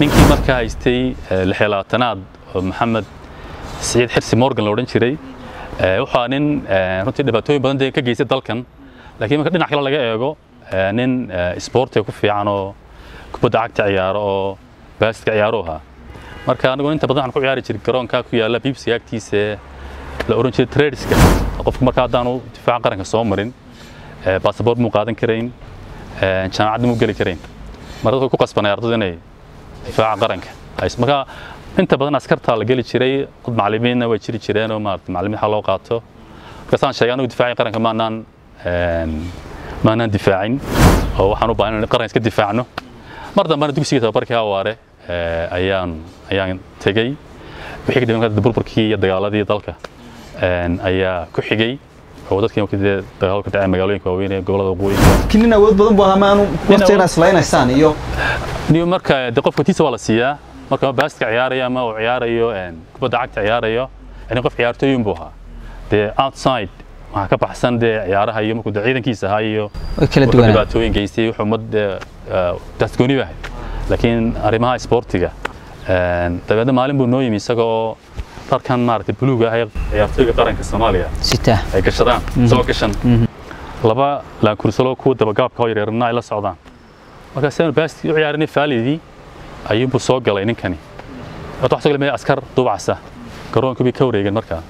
ninkii markaa haystay lixyo labaatanaad oo maxamed siciid xirsi morgan la odhan jiray wuxuu nin runtii dhibaatooyin badan dee ka geystay dalkan. Laakiin marka dhinac kale laga eego nin isboortiga ku fiican oo kubadda cagta ciyaaro oo baasidka ciyaaro ahaa. Marka anigu inta badan waxaan ku ciyaari jiray garoonka ku yaalla bibsiga agtiisa la oran jiray tradeska qofku marka haddaanu difaaca qaranka soo marin basaboort muu qaadan karayn jaamacadda muu geli karayn. Marka dadku ku qasbanay ardaydu inay difaaca qaranka marka inta badan askartaa la geli jiray dad macallimiinna way jiri jireen oo maarata macallimiin xal loo qaato marka saan sheegay anigu difaacii qaranka maanaan maanaan difaacin oo waxaan u baahan in qaranka iska difaacno mar dambana dugsiga tababarkii hawaare ayaan ayaan tegey wixii ka dhiman burburkii iyo dagaaladii dalka ayaa ku xigay oo dadkii markii dee dagaalo ka dhacay magaalooyinka waaweyn ee gobollada waqooyi nin awood badan buu ahaa maanu waqtigan islaynaysaan iyo niyo marka dee qofka tiisa waa la siiyaa. Marka baaska ciyaarayo ama uu ciyaarayo kubadda cagta ciyaarayo yani qof ciyaartooyin buu ahaa. Dee outside waxaa ka baxsan dee ciyaaraha iyo markuu dee ciidankiisa ahaa iyo dhibaatooyin geystay wuxuu ummad daasgooni bahay laakiin arrimaha isboortiga dabeedna maalin buu noo yimi isagoo dharkan maaragtay buluuga ah ee ciyaartooyga qaranka soomaaliya. Sita. Ay gashadaan isagoo gashan. Laba laankursalo kuwa dabagaabka oo yaryarna ay la socdaan. Marka saynu baasti u ciyaarinay faalidii ayuunbuu soo galay ninkani. Waxaa soo galay askar duubcasa garoonka ka wareegeen markaa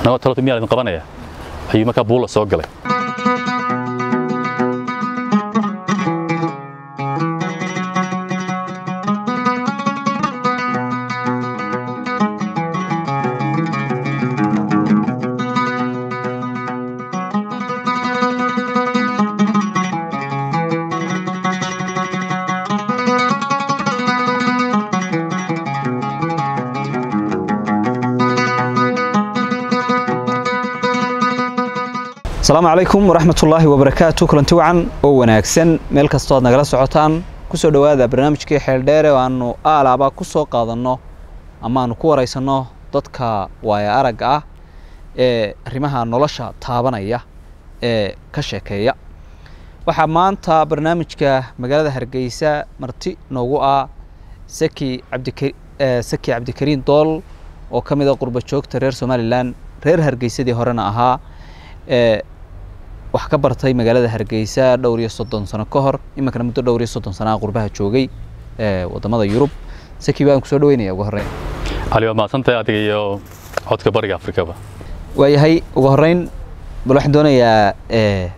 anagoo talota miyaa idin qabanaya. Ayuu markaa buulla soo galay asalaamu calaykum waraxmatullaahi wabarakaatu kulanti wacan oo wanaagsan. Meel kastoo aad nagala socotaan ku soo dhowaada barnaamijkii xeeldheere oo aanu aalaaba ku soo qaadanno ama aanu ku waraysanno dadka waaya aragga ah ee arrimaha nolosha taabanaya ee ka sheekeeya. Waxaa maanta barnaamijka magaalada hargeysa marti noogu ah saki cabdika saki cabdikariin dool oo ka mid a qurba joogta reer somalilan reer hargeysadii horena ahaa wax ka bartay magaalada hargeysa dhowr iyo soddon sano ka hor iminkana muddo dhowr iyo soddon sanaa qurbaha joogay ee waddamada yurub. Saki baan ku soo dhaweynaya ugu horreyn. Cali waa mahadsantahay adiga iyo codka bariga afrikaba. Waayahay ugu horreyn bal waxaan doonayaa ee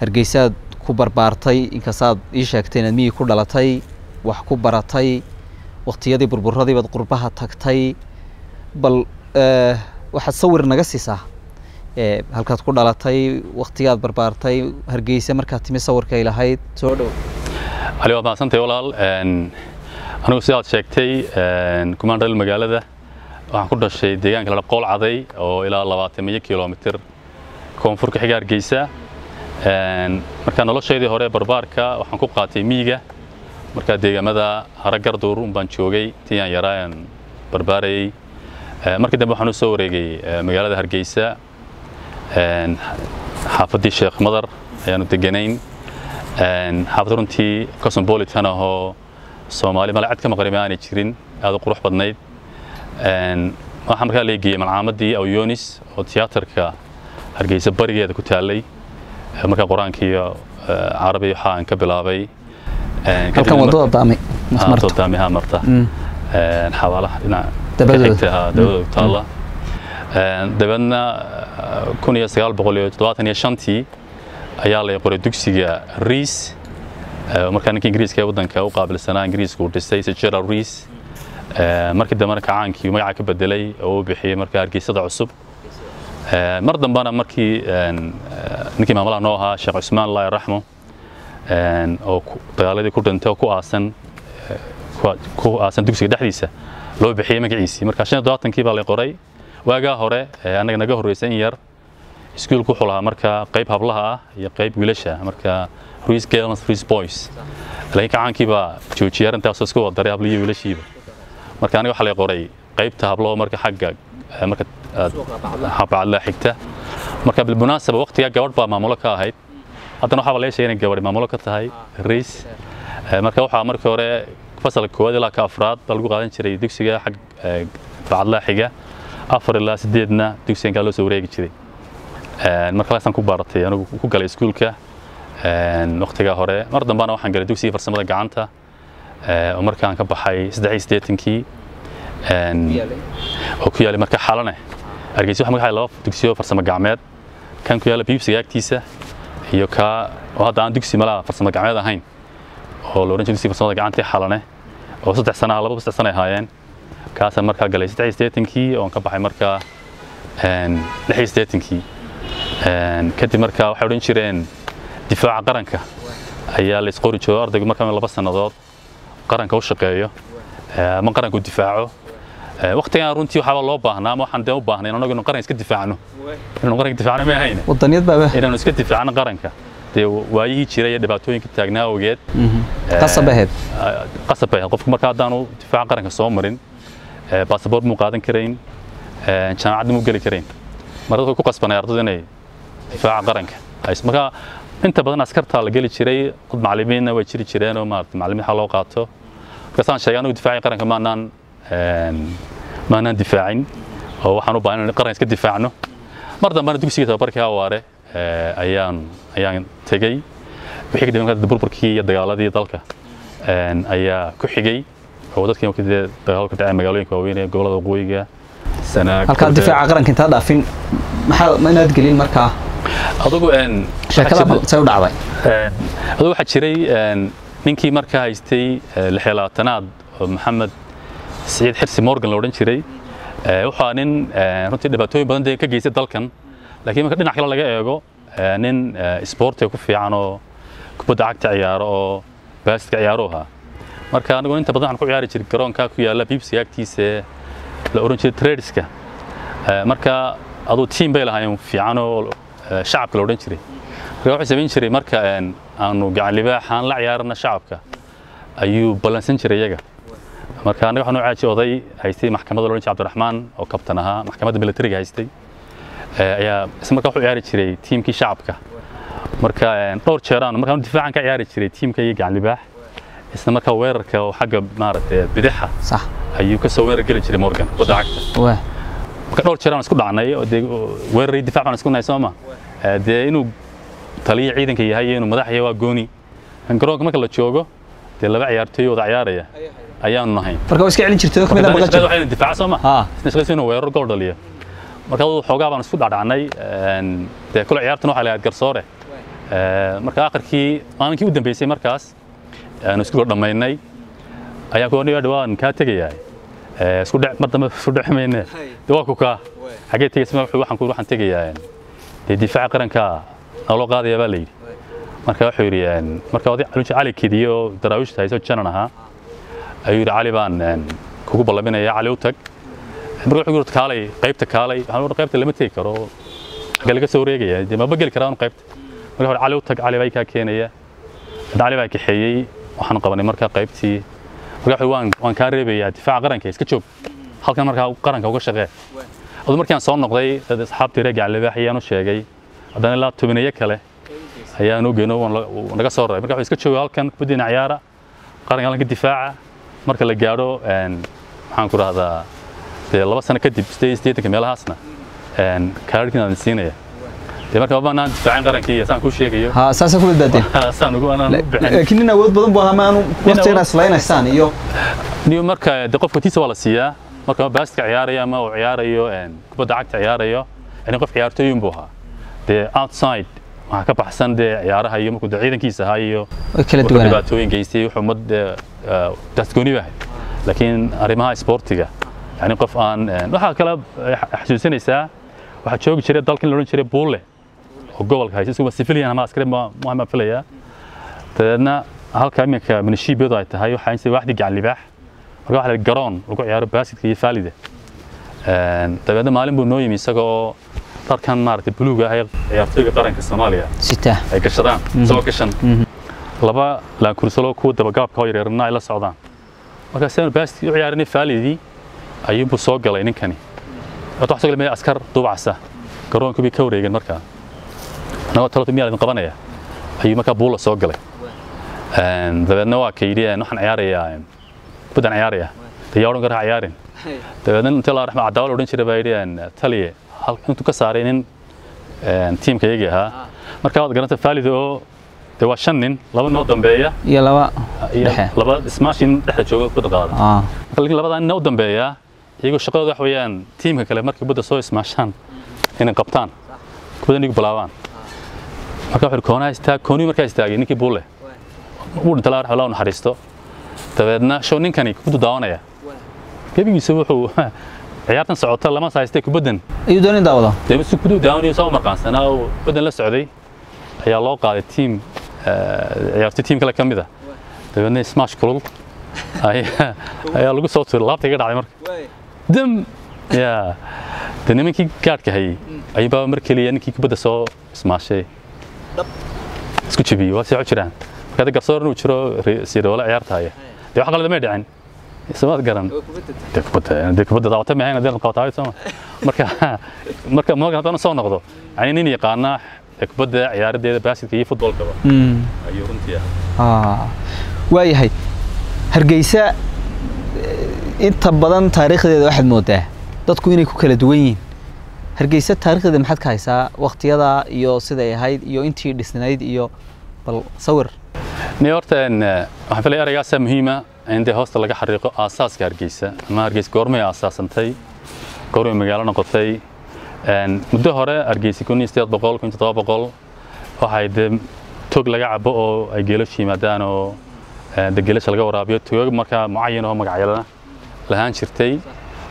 hargeysaad ku barbaartay inkastaaad ii sheegtay inaad miyii ku dhalatay wax ku baratay waqtiyadii burburadii baad qurbaha tagtay bal waxaad sawir naga siisaa halkaad ku dhalatay waktigaad barbaartay hargeysa markaad timi sawirkay lahayd soo dhow. Cali waad mahadsantahay walaal. Anigu sidaad sheegtay kumaandhal magaalada waxaan ku dhashay deegaanka la qool caday oo ilaa labaatan iyo kilomitir koonfurka xiga hargeysa marka noloshaydii hore barbaarka waxaan ku qaatay miyiga. Markaa deegaamada haragarduur un baan joogay tii aan yaraa aan barbaarayay markii dambe waxaan u soo wareegay magaalada hargeysa xaafaddii sheekh madar ayaanu deganayn xaafad runtii cosmopolitan ahoo soomaali male cid ka maqrimi aanay jirin aad u qurux badnayd waxaa markaa leegeeyey malcaamadii awyonis oo tiyaatarka hargeysa barigeeda ku taallay markaa qur'aanka iyo carabi waxaa aan ka bilaabay xabaalaha dhinaca dabadooda taalla dabeedna iyo shantii ayaa lay qoray dugsiga riis markaa ninka ingiriiska ee waddanka u qaabilsanaa ingiriiska uu dhisay sir gerald riis markii dambena kacaankii magaca ka bedelay oo u bixiyey markaa hargeysada cusub. Mar dambena markii ninkii maamulaha noo ahaa sheekh cusmaan allah raxmo oo dagaaladii ku dhintay oo ku aasan ku aasan dugsiga dhexdiisa loo bixiyey magaciisii. Marka todobaatankii baa lay qoray waagaa hore annaga naga horreysay in yar iskuulku wuxuu lahaa marka qayb hablaha ah iyo qayb wiilasha marka ruis girls ruis boys laakiin kacaankii baa joojiyay arrintaasoo isku wadaray hablo iyo wiilashiiba. Marka aniga waxaa lay qoray qaybta hablo marka xagga marka habacadla xigta. Marka bilmunaasaba waqtigaa gabadh baa maamulo ka ahayd. Haddana waxaaba laga sheegay inay gabadh maamulo ka tahay riis marka waxaa markii hore fasalka koowaad ilaa ka afraad baa lagu qaadan jiray dugsiga xag bacadlaa xiga afar ilaa sideedna dugsigankaa loo soo wareegi jiray. Marka laasaan ku baaratay anigu ku galay iskuulka. Waqtigaa hore mar dambana waxaan galay dugsiga farsamada gacanta. Oo markaan ka baxay saddex iyo siddeetankii. Oo ku yaalay marka xalane. Hargeysa waxa magaxay laba dugsiyo farsamo gacmeed. Kan ku yaalla biibsiga agtiisa. Iyo kaa oo hadda aan dugsi malaha farsamo gacmeed ahayn. Oo la odhan jiray dugsiga farsamada gacanta xalane. Oo saddex sana laba saddex sana ay ahaayeen kaasaan markaa galay siddeetankii oon ka baxay markaa siddeetankii kadib markaa waxay odhan jireen difaaca qaranka ayaa la isqori joogo ardaygu markaa laba sannadood qaranka u shaqeeyo ama qaranka u difaaco. Waqtigan runtii waxaaba loo baahnaa ama waxaan dee u baahnayn annagu inuu qaranka iska difaacno? Inaanu qaranka difaacno ma ahayne? Wadaniyad baaba inaanu iska difaacno qaranka. Dee waayihii jiray iyo dhibaatooyinka taagnaa awgeed. Qasab ahayd qasab ahayd qofku marka haddaanu difaaca qaranka soo marin baasaboort muu qaadan karayn. Jaamacadda muu geli karayn. Mar dadku ku qasbanay ardaydu inay difaaca qaranka. Marka inta badan askartaa la geli jiray dad macallimiinna way jiri jireen oo maarata macallimiin waxa loo qaato. Markaasaan sheegay anigu difaacii qaranka maanaan maanaan difaacin oo waxaan u baahan in qaran iska difaacno. Mar dambana dugsiga tababarkii hawaare ayaan ayaan tegey. Wixii ka dambeeyay burburkii iyo dagaaladii dalka ayaa ku xigay oo dadkii markii dee dagaalka dhacay magaalooyinka waaweyn ee gobollada waqooyiga halkaa difaaca qaranka intaa dhaafin maxaa ma inaad gelin markaa adugu sheekada say u dhacday adugu waxaa jiray ninkii markaa haystay lix iyo labaatanaad oo maxamed siciid xirsi morgan la odhan jiray wuxuu nin runtii dhibaatooyin badan dee ka geystay dalkan laakiin marka dhinac kale laga eego nin isboortiga ku fiican oo kubadda cagta ciyaaro oo baasidka ciyaaro ahaa marka anigu inta badan waxaan ku ciyaari jiray garoonka ku yaalla biibsiga agtiisa la oran jiray tradeska. Marka aduu tiim bay lahaayeen fiican oo shacabka la odhan jiray. Marka wuxuu samayn jiray marka aanu gacan libaaxaan la ciyaarana shacabka. Ayuu ballansan jiray iyaga. Marka anaga waxaan u caaji oday haystay maxkamadda la odhan jiray cabdiraxmaan oo kabtan ahaa maxkamadda militariga haystay. Ayaa isla markaa wuxuu ciyaari jiray tiimkii shacabka. Marka dhowr jeeraan markaan difaacan ka ciyaari jiray tiimka iyo gacan libaax isla markaa weerarka oo xagga maaragtay bidixa sax. ayuu ka soo weerar geli jiray morgan wadda cagta marka dhowr jeer aan isku dhacnay oo dee weeraray difaac baan isku nahay soo ma? Dee inuu taliya ciidanka yahay iyo inuu madax yahay waa gooni. Garoonka marka la joogo dee laba ciyaartooy wada ciyaaraya ayaanu nahay marka waa iska celin jirtay oo ka mid a maqan jir waxaynu difaac soo ma? Haa. Isna shaqaysa inuu weerar gool dhaliyo marka xoogaa baan isku dhacdhacnay dee kule ciyaartan waxaa lahayd garsoore marka akhirkii maalinkii u dambeysay markaas aanu isku dhammaynay ayaan ku odhanay waan kaa tegayaa. Isku dhec mar dambe isku dee waa ku kaa. Xagee tegaysa wuxuu waxaan ku waxaan tegayaa dee difaaca qaranka naloo qaadaya baa la yidhi. Marka wuxuu yidhi marka oday cali kediyo oo daraawiishta hayso janan ahaa. Ayuu yidhi cali baan kugu ballaminaya cali u tag. Marka wuxuu yidhi kaalay qaybta kaalay. Waxaan qaybta lama tegi karo. Laga soo wareegaya dee maba geli karaa qaybta. Marka wuxuu cali u tag cali baa kaa keenaya. Cali baa kaxeeyey waxaan qabanay markaa qaybtii marka wuxuu waan waan kaa reebayaa difaaca qaranka iska joog. Halkan markaa qaranka uga shaqee. Adu markii aan soo noqday dad asxaabtii reer gacalibaax ayaan u sheegay. Haddana ilaa tobaneeyo kale ayaan u geyno naga soo raray. Marka wuxuu iska jooga halkan kubaddiina ciyaara qaranka halkan ka difaaca. Marka la gaadho maxaan ku rahdaa dee laba sano kadib sideed iyo siddeetanka meelahaasna kaararkiin aan siinaya dee marka maanaan difaacin qarankii saan kuu sheegayo haa saasa ku badbaadeen saan ugu anaan u bixin laakiin nin awood badan buu ahaa ma aanu waqtigan islaynaysaan iyo niyo marka de qofka tiisa waa la siiyaa marka ma baaska ciyaaraya ama uu ciyaarayo kubadda cagta ciyaarayo yani qof ciyaartooyin buu ahaa dee outside waxaa ka baxsan dee ciyaaraha iyo markuu dee ciidankiisa ahaa iyo way kala wuxuu duwanaa dhibaatooyin geystay wuxuu umad daasgooni bahay laakiin arrimaha isboortiga yani qof aan waxaa kale xasuusinaysaa waxaa joogi jiray dalkan la odhan jiray buulle وقبل كهيس سوى سيفيليان ما أذكره ما ما هم فيليا تنا هالكلام يك من الشيء بيضاء تهايو حين سوى واحد يجعل لباح وقاعد على الجران وقاعد يا رب بس كي فالدة تبعه طيب ده معلم بنوي ميسا كو طار كان مارك بلو جا هاي يا فتوى كتارين كسماليا ستة هاي كشران سو كشان لبا لا كرسلو كود ده بقاب كاير رنا إلى سعودان. وقاعد سير بس يعيرني فالدة أيوب سوق جلاين كني. أتوقع سوق المياه أسكر طبعا سه كرون كبي كوري جنركا anagoo talota miyaa idin qabanaya ayuu markaa buula soo galay. Dabeedna waa ka yidhi waxaan ciyaarayaa kubaddan ciyaaraya. Dee yaa odhan kara ha ciyaarin. Dabeedna intii la raxma cadaawal odhan jiray baa yidhi taliye intuu ka saaray nin tiimka iyagii ahaa. Marka waad garanta faalida oo dee waa shan nin laba noo dambeeya. Iyo laba laba smaashin dhexda jooga kubadda qaada ah. Marka laakiin labadaa nin u dambeeya iyagoo shaqadooda wax weeyaan tiimka kale markay kubadda soo ismaashaan inay qabtaan kubadda igu bilaabaan marka wuxuu koonaa istaag koonii markaa istaagay ninkii buule uu dhintay laa raxmala naxariisto dabeedna show ninkani kubaddu daawanaya gebigiisa wuxuu ciyaartan socota lama haystay kubaddan ayuu doon in daawado dee si kubaddu daawanayo soo markaansanaa oo kubaddan la socday ayaa loo qaaday tiim ciyaartoy tiim kale ka mid ah dabeedna smash kulul ayaa ayaa lagu soo tuuray laabta iga dhacday marka dam ya de nimankii gaadhka hayay ayuunbaa mar keliya ninkii kubadda soo ismaashay isku jebiyey waa sii jiraan marka hadda garsoor inuu jiro siroole ciyaarta haya dee wax qalada may dhicin. Samaad garan. Dee kubadda dee kubadda daawata ma ahayn haddii qabtaa soo marka marka marka haddana soo noqdo yani nin yaqaana ee kubadda ciyaaradeeda baaskitka iyo futbolkaba Mm. ayuu runtii ahaa. Ah. waayahay hargeysa inta badan taariikhdeeda waxaad moodaa dadku inay ku kala duwan yihiin hargeysa taariikhdeeda maxaad ka haysaa waqtiyada iyo siday ahayd iyo intii dhisnayd iyo bal sawir. Ni horta een, eh, waxaan filaya eraygaasaa muhiima in dee hoosta laga xariiqo aasaaska hargeysa. Ama hargeysa goormay aasaasantay goormay magaalo noqotay. Muddo hore hargeysa kun iyo sideed boqol kun iyo toddoba boqol waxay dee tog laga cabo oo ay geelasha yimaadaan oo eh, dee geelasha laga waraabiyo. Togag markaa mucayan oo magacyada lahaan jirtay.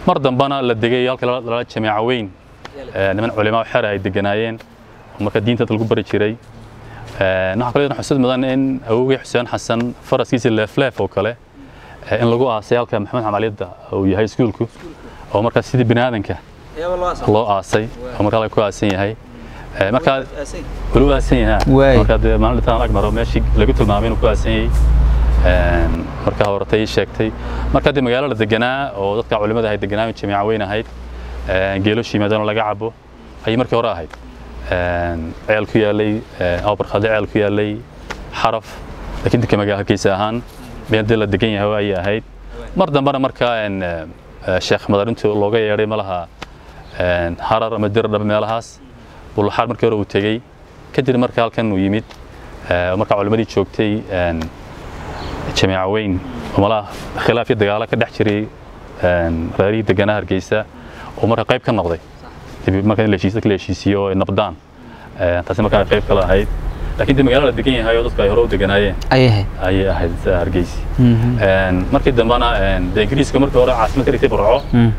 Mar dambana la degay halka lala jameeco weyn niman culimaa xera ay deganaayeen oo marka diinta lagu bari jiray. Waxaa kaloo xusud mudan in awowgii xuseen xasan faraskiisa leefleef oo kale eh, in lagu aasay halka maxamed xamaliyadda uu yahay iskuulku. Oo markaa sidii bini aadanka loo aasay? oo markaa laga ku aasan yahay. Eh, markaa weli u aasan yahaa markaa dee maalin intaan ag maro meeshii lagu tilmaamay inuu ku aasan yahay. Een, markaa horatay ii sheegtay. Markaa dee magaalo la deganaa oo dadka culimada ahay deganaa jamiica weyn ahayd Een, geelasha yimaadaan oo laga cabo. Ayay markii hore ahayd. Ceel ku yaalay abarkhadle ceel ku yaalay xaraf. Laakiin dadka magaalo hargeysa ahaan been dee la degan yahay ayay ahayd. Mar dambena markaa sheekh madar intuu looga yeedhay malaha harar ama dirdhaba meelahaas bulaxaar markii hore uu tegey. Kadib marka halkan uu yimid markaa culimmadii joogtay een, jameeco weyn oo malaha khilaaf iyo dagaalo ka dhex jiray reerihii deganaa hargeysa oo marka qayb ka noqday marka in la heshiis- la heshiisiyo nabdaan Eh, taasi markaa qayb kale ahayd laakiin dee magaalo la degan yahay oo dadku ay hore u deganaayeen ayay ahayd eh, hargeysi Mhm. Markii dambena dee ingiriiska markii hore caasimad ka dhigtay burco Mm.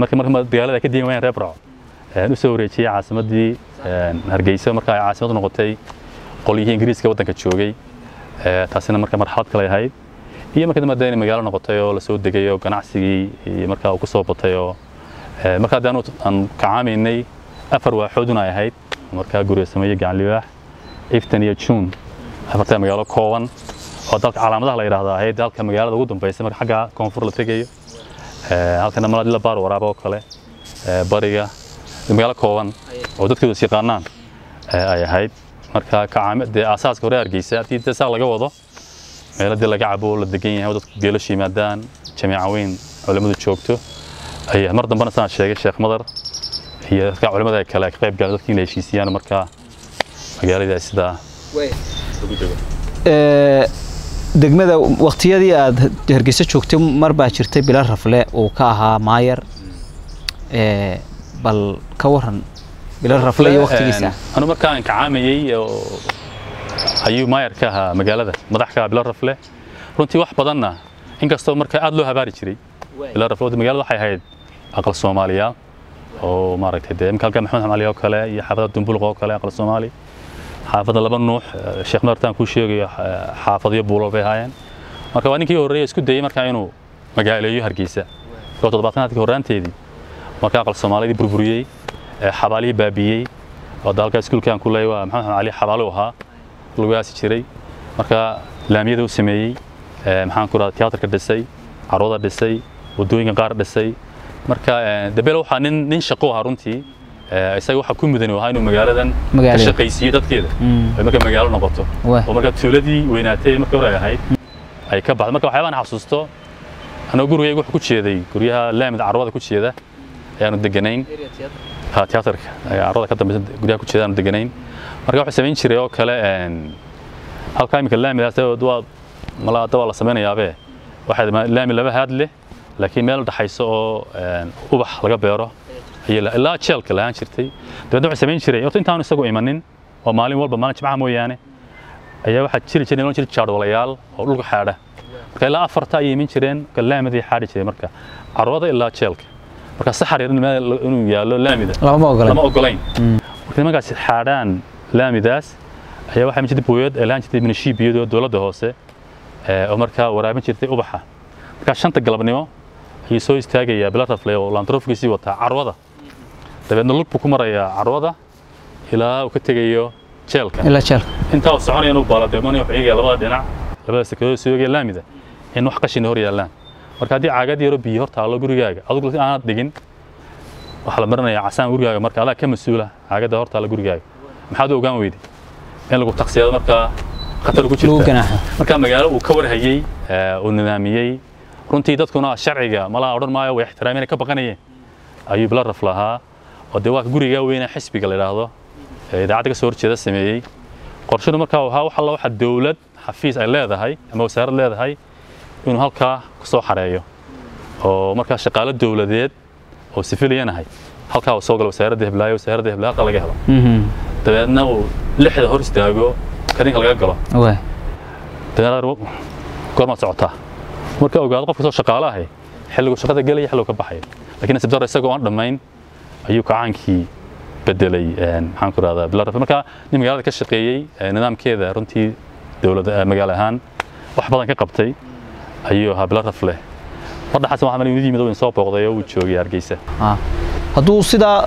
Markii markii dagaalada ay ka diigan waayeen reer Burco u soo wareejiyay caasimadii een, Hargeysa marka ay caasimad noqotay qolyihii Ingiriiska waddanka joogay taasina marka marxalad kale ahayd iyo markii dambe inay magaalo noqotay oo la soo degay oo ganacsigii iyo markaa uu ku soo batay oo ee, markaa hadda aan kacaamaynay afar waaxooduna ay ahayd. Markaa guriga sameeyey gacan libaax iftan iyo juun afartaa magaalo kooban oo dalka calaamadaha la yidhaahdo ahayd halka magaalada ugu dambaysa marka xagga koonfur la tegayo Ee, halkana malad la baar waraab oo kale ee, bariga magaalo kooban oo dadkooda is yaqaanaan ee, ay ahayd. Marka kacaame dee aasaaska hore hargeysa haddii dee saa laga wado meeladii laga cabo la degan yahay dadku geelasha yimaadaan jamiica weyn culimmadu joogto mar dambena saan sheegay sheekh madar? Iyo dadka culimmada ay kale ay ka qayb galeen dadkii inay heshiisiyaan markaa magaaladii ay sidaa Ee, degmada waqtiyadii aad hargeysa joogtay mar baa jirtay bila rafle uu ka ahaa maayar. Ee bal ka waran bila rafle iyo waqtigiisa. Anu markaan kacaamayey oo ayuu maayar ka ahaa magaalada madax ka ahaa bilo rafle. Runtii wax badanna inkastoo marka aad loo habaari jiray bilo rafle wada magaalada waxay ahayd aqal soomaaliya oo maaragtay dee imka halka maxamed xamali oo kale iyo xaafadda dumbuluq oo kale aqal soomaali. Xaafadda laba nuux eh, sheekh martaan kuu sheegayo eh, xaafadyo buulal bay ahaayeen. Marka waa ninkii horreeyay isku dayey markaa inuu magaaleeyo hargeysa oo toddobaatanaadkii horraanteedii marka aqal soomaalidii burburiyey ee xabaalihii baabiyey. Oo hadda halkaa iskuulkaan ku leeyahay waa maxamed cali xabaalo ahaa lagu aasi jiray. Marka laamiyada u sameeyey ee, maxaan ku rahdaa tiyaatarka dhisay carwada dhisay waddooyinka qaar dhisay. Marka ee, debel waxaa nin nin shaqo ahaa runtii. Ee, isaga waxaa ku mudan ahaa inuu magaaladan ka shaqaysiiyo dadkeeda. Mm. ay marka magaalo noqoto. Oo marka tuuladii weynaatay markii hore ay ahayd ay ka baxday marka waxyaabaan xasuusto anoo gurigayga wuxuu ku jeeday. Guryaha laamida carwada ku jeeda ayaanu deganayn ha tiyaatarka carwada ka dambeysa guryaha ku jeeda aanu deganayn marka wuxuu samayn jiray oo kale halkaa iminka laamidaas waa malaa hadda waa la samaynayaabee? Waxaa laami laba haad leh laakiin meel dhaxayso oo ubax laga beero ilaa jeelka lahaan jirtay. Dabeedna wuxuu samayn jiray horta intaanu isagu imanin oo maalin walba maalin jimcaha mooyaane ayaa waxaa jiri jiray loon jiray jaadwalayaal oo dhulka xaadha. Marka ilaa afarta ayay iman jireen marka laamiday xaadhi jiray marka carwada ilaa jeelka. Marka saxar yar inuu yaallo laamida lama ogolayn ogolayn marka nimankaas xaadhaan laamidaas ayaa waxaa iman jirtay ee lahaan jirtay minishiibiyadoo dowladda hoose oo markaa waraabin jirtay ubaxa. Markaa shanta galabnimo ayuu soo istaagayaa bilarafle oo lantrofigiisii wataa carwada dabeedna lug buu ku marayaa carwada ilaa uu ka tegayo jeelka ilaa jeelka intaa uu soconaya inuu baaladeemanayo wuxuu eegaya labada dhinac. Labada sekadood soo eegaya laamida. In wax qashina hor yaallaan. Marka haddii caagad yaro biyo hor taallo gurigaaga adigu aanad dhigin waxaa la marinayaa casaan gurigaaga. Marka adaa ka mas'uula caagadda hor taalla gurigaaga. Maxaad u ogaan weyday in lagu taksiyado markaa khatar ugu jirta. Marka magaalo uu ka warhayey uu nidaamiyey runtii dadkuna sharciga malaha odhan maayo way ixtiraameen ka baqanayeen. Ayuu bilaraf lahaa oo dee waa guriga weyne xisbiga la yidhaahdo. Ee idaacadda ka soo horjeeda sameeyey. Qorshadu markaa ahaa wax alla waxa dowlad xafiis ay leedahay ama wasaarad leedahay inuu halkaa ku soo xareeyo. Oo markaa shaqaalo dowladeed oo civilian ahay halkaa uu soo galo wasaaradda heblaayo wasaaradda heblaayo halkaa laga helo. Dabeedna uu lixda hor istaago kadinka laga galo. Dabeedna goormaad socotaa marka ogaado qofka soo shaqaalo ahay xilligu shaqada gelaya xilligu ka baxayo laakiin nasiib darro isagoo aan dhammayn ayuu kacaankii bedelay maxaan ku rahdaa bilaraf marka nin magaalada ka shaqeeyey nidaamkeeda runtii dowlad magaalo ahaan wax badan ka qabtay ayuu ahaa bilaraf leh. Mar dhaxaas waxaa malin yimid oo soo booqday oo uu joogay hargeysa? Ah. hadduu sidaa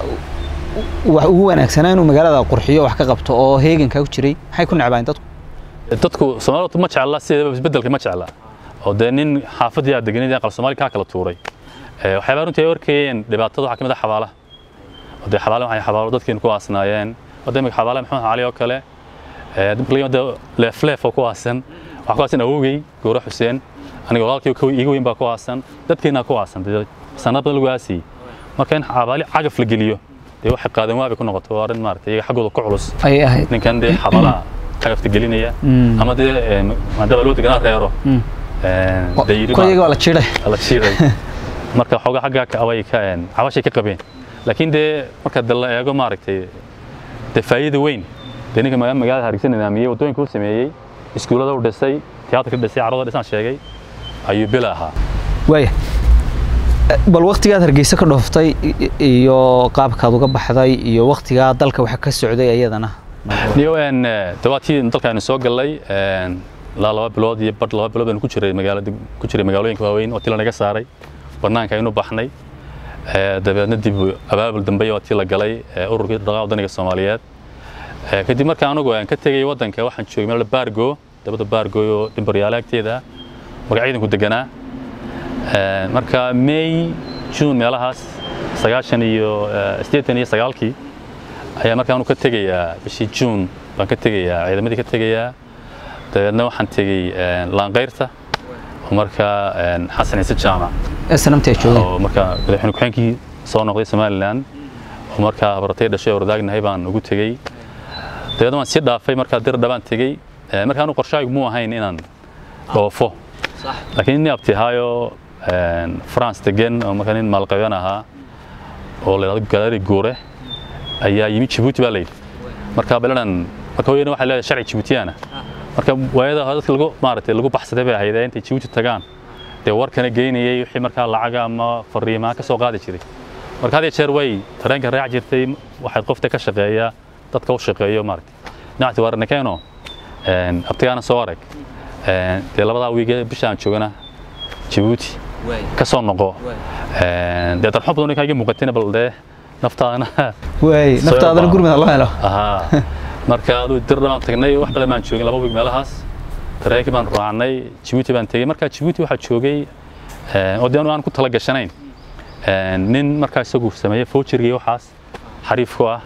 wax ugu wanaagsanaa inuu magaalada qurxiyo wax ka qabto oo heegankaa ku jiray maxay ku necbaan dadku? Dadku Soomaalidu ma jecla sidaba isbeddelka ma jecla oo dee nin xaafadii aad deganid qal Soomaali ka kala tuuray ee waxyaabo runtii ay warkayeen dhibaatada waxa ka mid ah xabaalaha. Oo dee xabaalaha waxay xabaalo dadkiin ku aasnaayeen waddamada xabaalaha maxamed cali oo kale ee dib kale wada leefleef oo ku aasan waxa ku aasan awogay goora xuseen aniga walaalkii ka iiga weyn baa ku aasan dadkiina ku aasan sanad lagu aasiyay marka in xabaali cagaf la geliyo dee waxay qaadan waabi ku noqoto waa arrin maaragtay iyaga xaggooda ku culus. Ayay ahayd ninkan dee xabalaha cagafta gelinaya Mm. ama dee maadaama loo deganaa reero Marka ka abay ka cabashay ka qabeen. Laakiin dee marka de la eego maaragtay dee faa'iida weyn. Dee ninka maga- magaalada hargeysa nidaamiyey waddooyinka u sameeyey iskuullada u dhisay tiyaatarka dhisay carrada dhisaan sheegay ayuu bila ahaa. Waaya bal waktigaad hargeysa ka dhooftay iyo qaabkaad uga baxday iyo waktigaa dalka waxa ka socday ayadana. Niyo een dawaatii dalka aynu soo galnay een ilaa laba bilood iyo badh laba bilood baynu ku jiray magaalada ku jiray magaalooyinka waaweyn oo tii lanaga saaray banaanka aynu baxnay. Ee dabeedna dib abaabul dambe oo tii la galay ee ururkii dhaqaalaha wadaniga Soomaaliyeed. Ee kadib markaan anagu aan ka tegay wadanka waxaan joogay meel Baargo dabada Baargo oo dhimbaryaal agteeda marka ciidanku deganaa. Marka May June meelahaas sagaashan iyo ee, siddeetan iyo sagaalkii ayaa markaan ka tegayaa bishii June baan ka tegayaa ciidamadii ka tegayaa dabeedna waxaan tegay een, laanqeyrta oo markaa xasan ciise jaamac oo markaa madaxweyne ku-xigeenkii soo noqday somalilan oo markaa baratay dhashay oo wadaagnahay baan ugu tegey. Dabeedna waan sii dhaafay markaa dir dhabaan tegey. Markaa anu qorshahaygu muu ahayn inaan dhoofo. Laakiin nin abtihaayo france degan oo markaa nin maalqabeen ahaa oo la yidhahdo galeeri guure ayaa yimid Djibouti baa la yidhi. Marka baladan marka hooyana waxay leedahay sharci Djiboutiana marka waayada dadka lagu maaragtay lagu baxsaday bay ahayd intay Djibouti tagaan. Dee warkana geynayay wixii markaa lacaga ama fariimaha ka soo qaadi jiray. Marka had iyo jeer way tareenka raac jirtay waxay qofta ka shaqeeya dadka u shaqeeyo maaragtay. Nacti warna keeno een abtigaana soo arag. Dee labadaa wiige bisha aan joogana Djibouti ka soo noqo. Dee darxo badan kaaga muuqatina bal dee naftaadana naftaadana gurmada loo helo marka aduu dir dhabaan tagnay wax badan baan joogin laba wiig meelahaas. Tareenkii baan raacnay Djibouti baan tegey marka Djibouti waxaa joogay een oo dee aan ku tala gashanayn. Een nin markaa isagu sameeyay vouchergii waxaas xariif ku ah.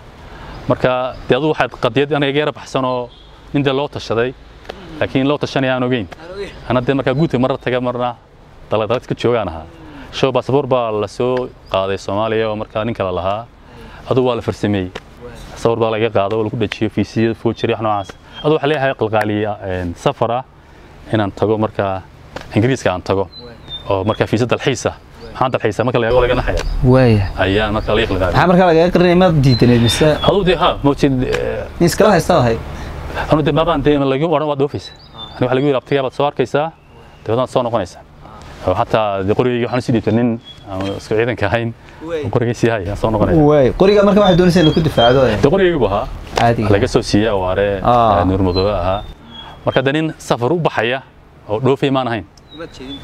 Marka dee aduu waxaad qadiyad aniga geera baxsan oo nin dee loo tashaday. Laakiin loo tashanaya aan ogeyn. Ana dee markaa guudka marra taga marna daladaladka ka joogaan ahaa. Show baasaboor baa la soo qaaday soomaaliya oo markaa nin kale lahaa. Aduu waa la farsameeyey sawir baa laga qaado oo lagu dhajiyo fiisiya foojiri wax noocaas. Aduu waxaa leeyahay qalqaaliya safar ah inaan tago markaa ingiriiska aan tago. Oo markaa fiisa dalxiisa maxaan dalxiisa marka laga laga naxaya waaya ayaa markaa laga qalqaaliya. Maxaa markaa lagaga qarinaya ma diidaneed mise aduu dee ha mawjid iskala haysta ahayd anu dee maabaan dee lagu odhan waad dhoofaysa ani waxa lagu yidhi abtigaa baad soo arkaysaa dabeedna soo noqonaysaa dee qorigayga waxaan u sii dhiibtay nin aan isku ciidanka ahayn oo qorigaysi hay aan soo noqonaya qoriga marka waxay doonaysaa inay ku difaacdo dee qorigaygu buu ahaa laga soo siiyey awaare Ah. nuur madoobe ahaa marka dee nin safar u baxaya oo dhoofay maan ahayn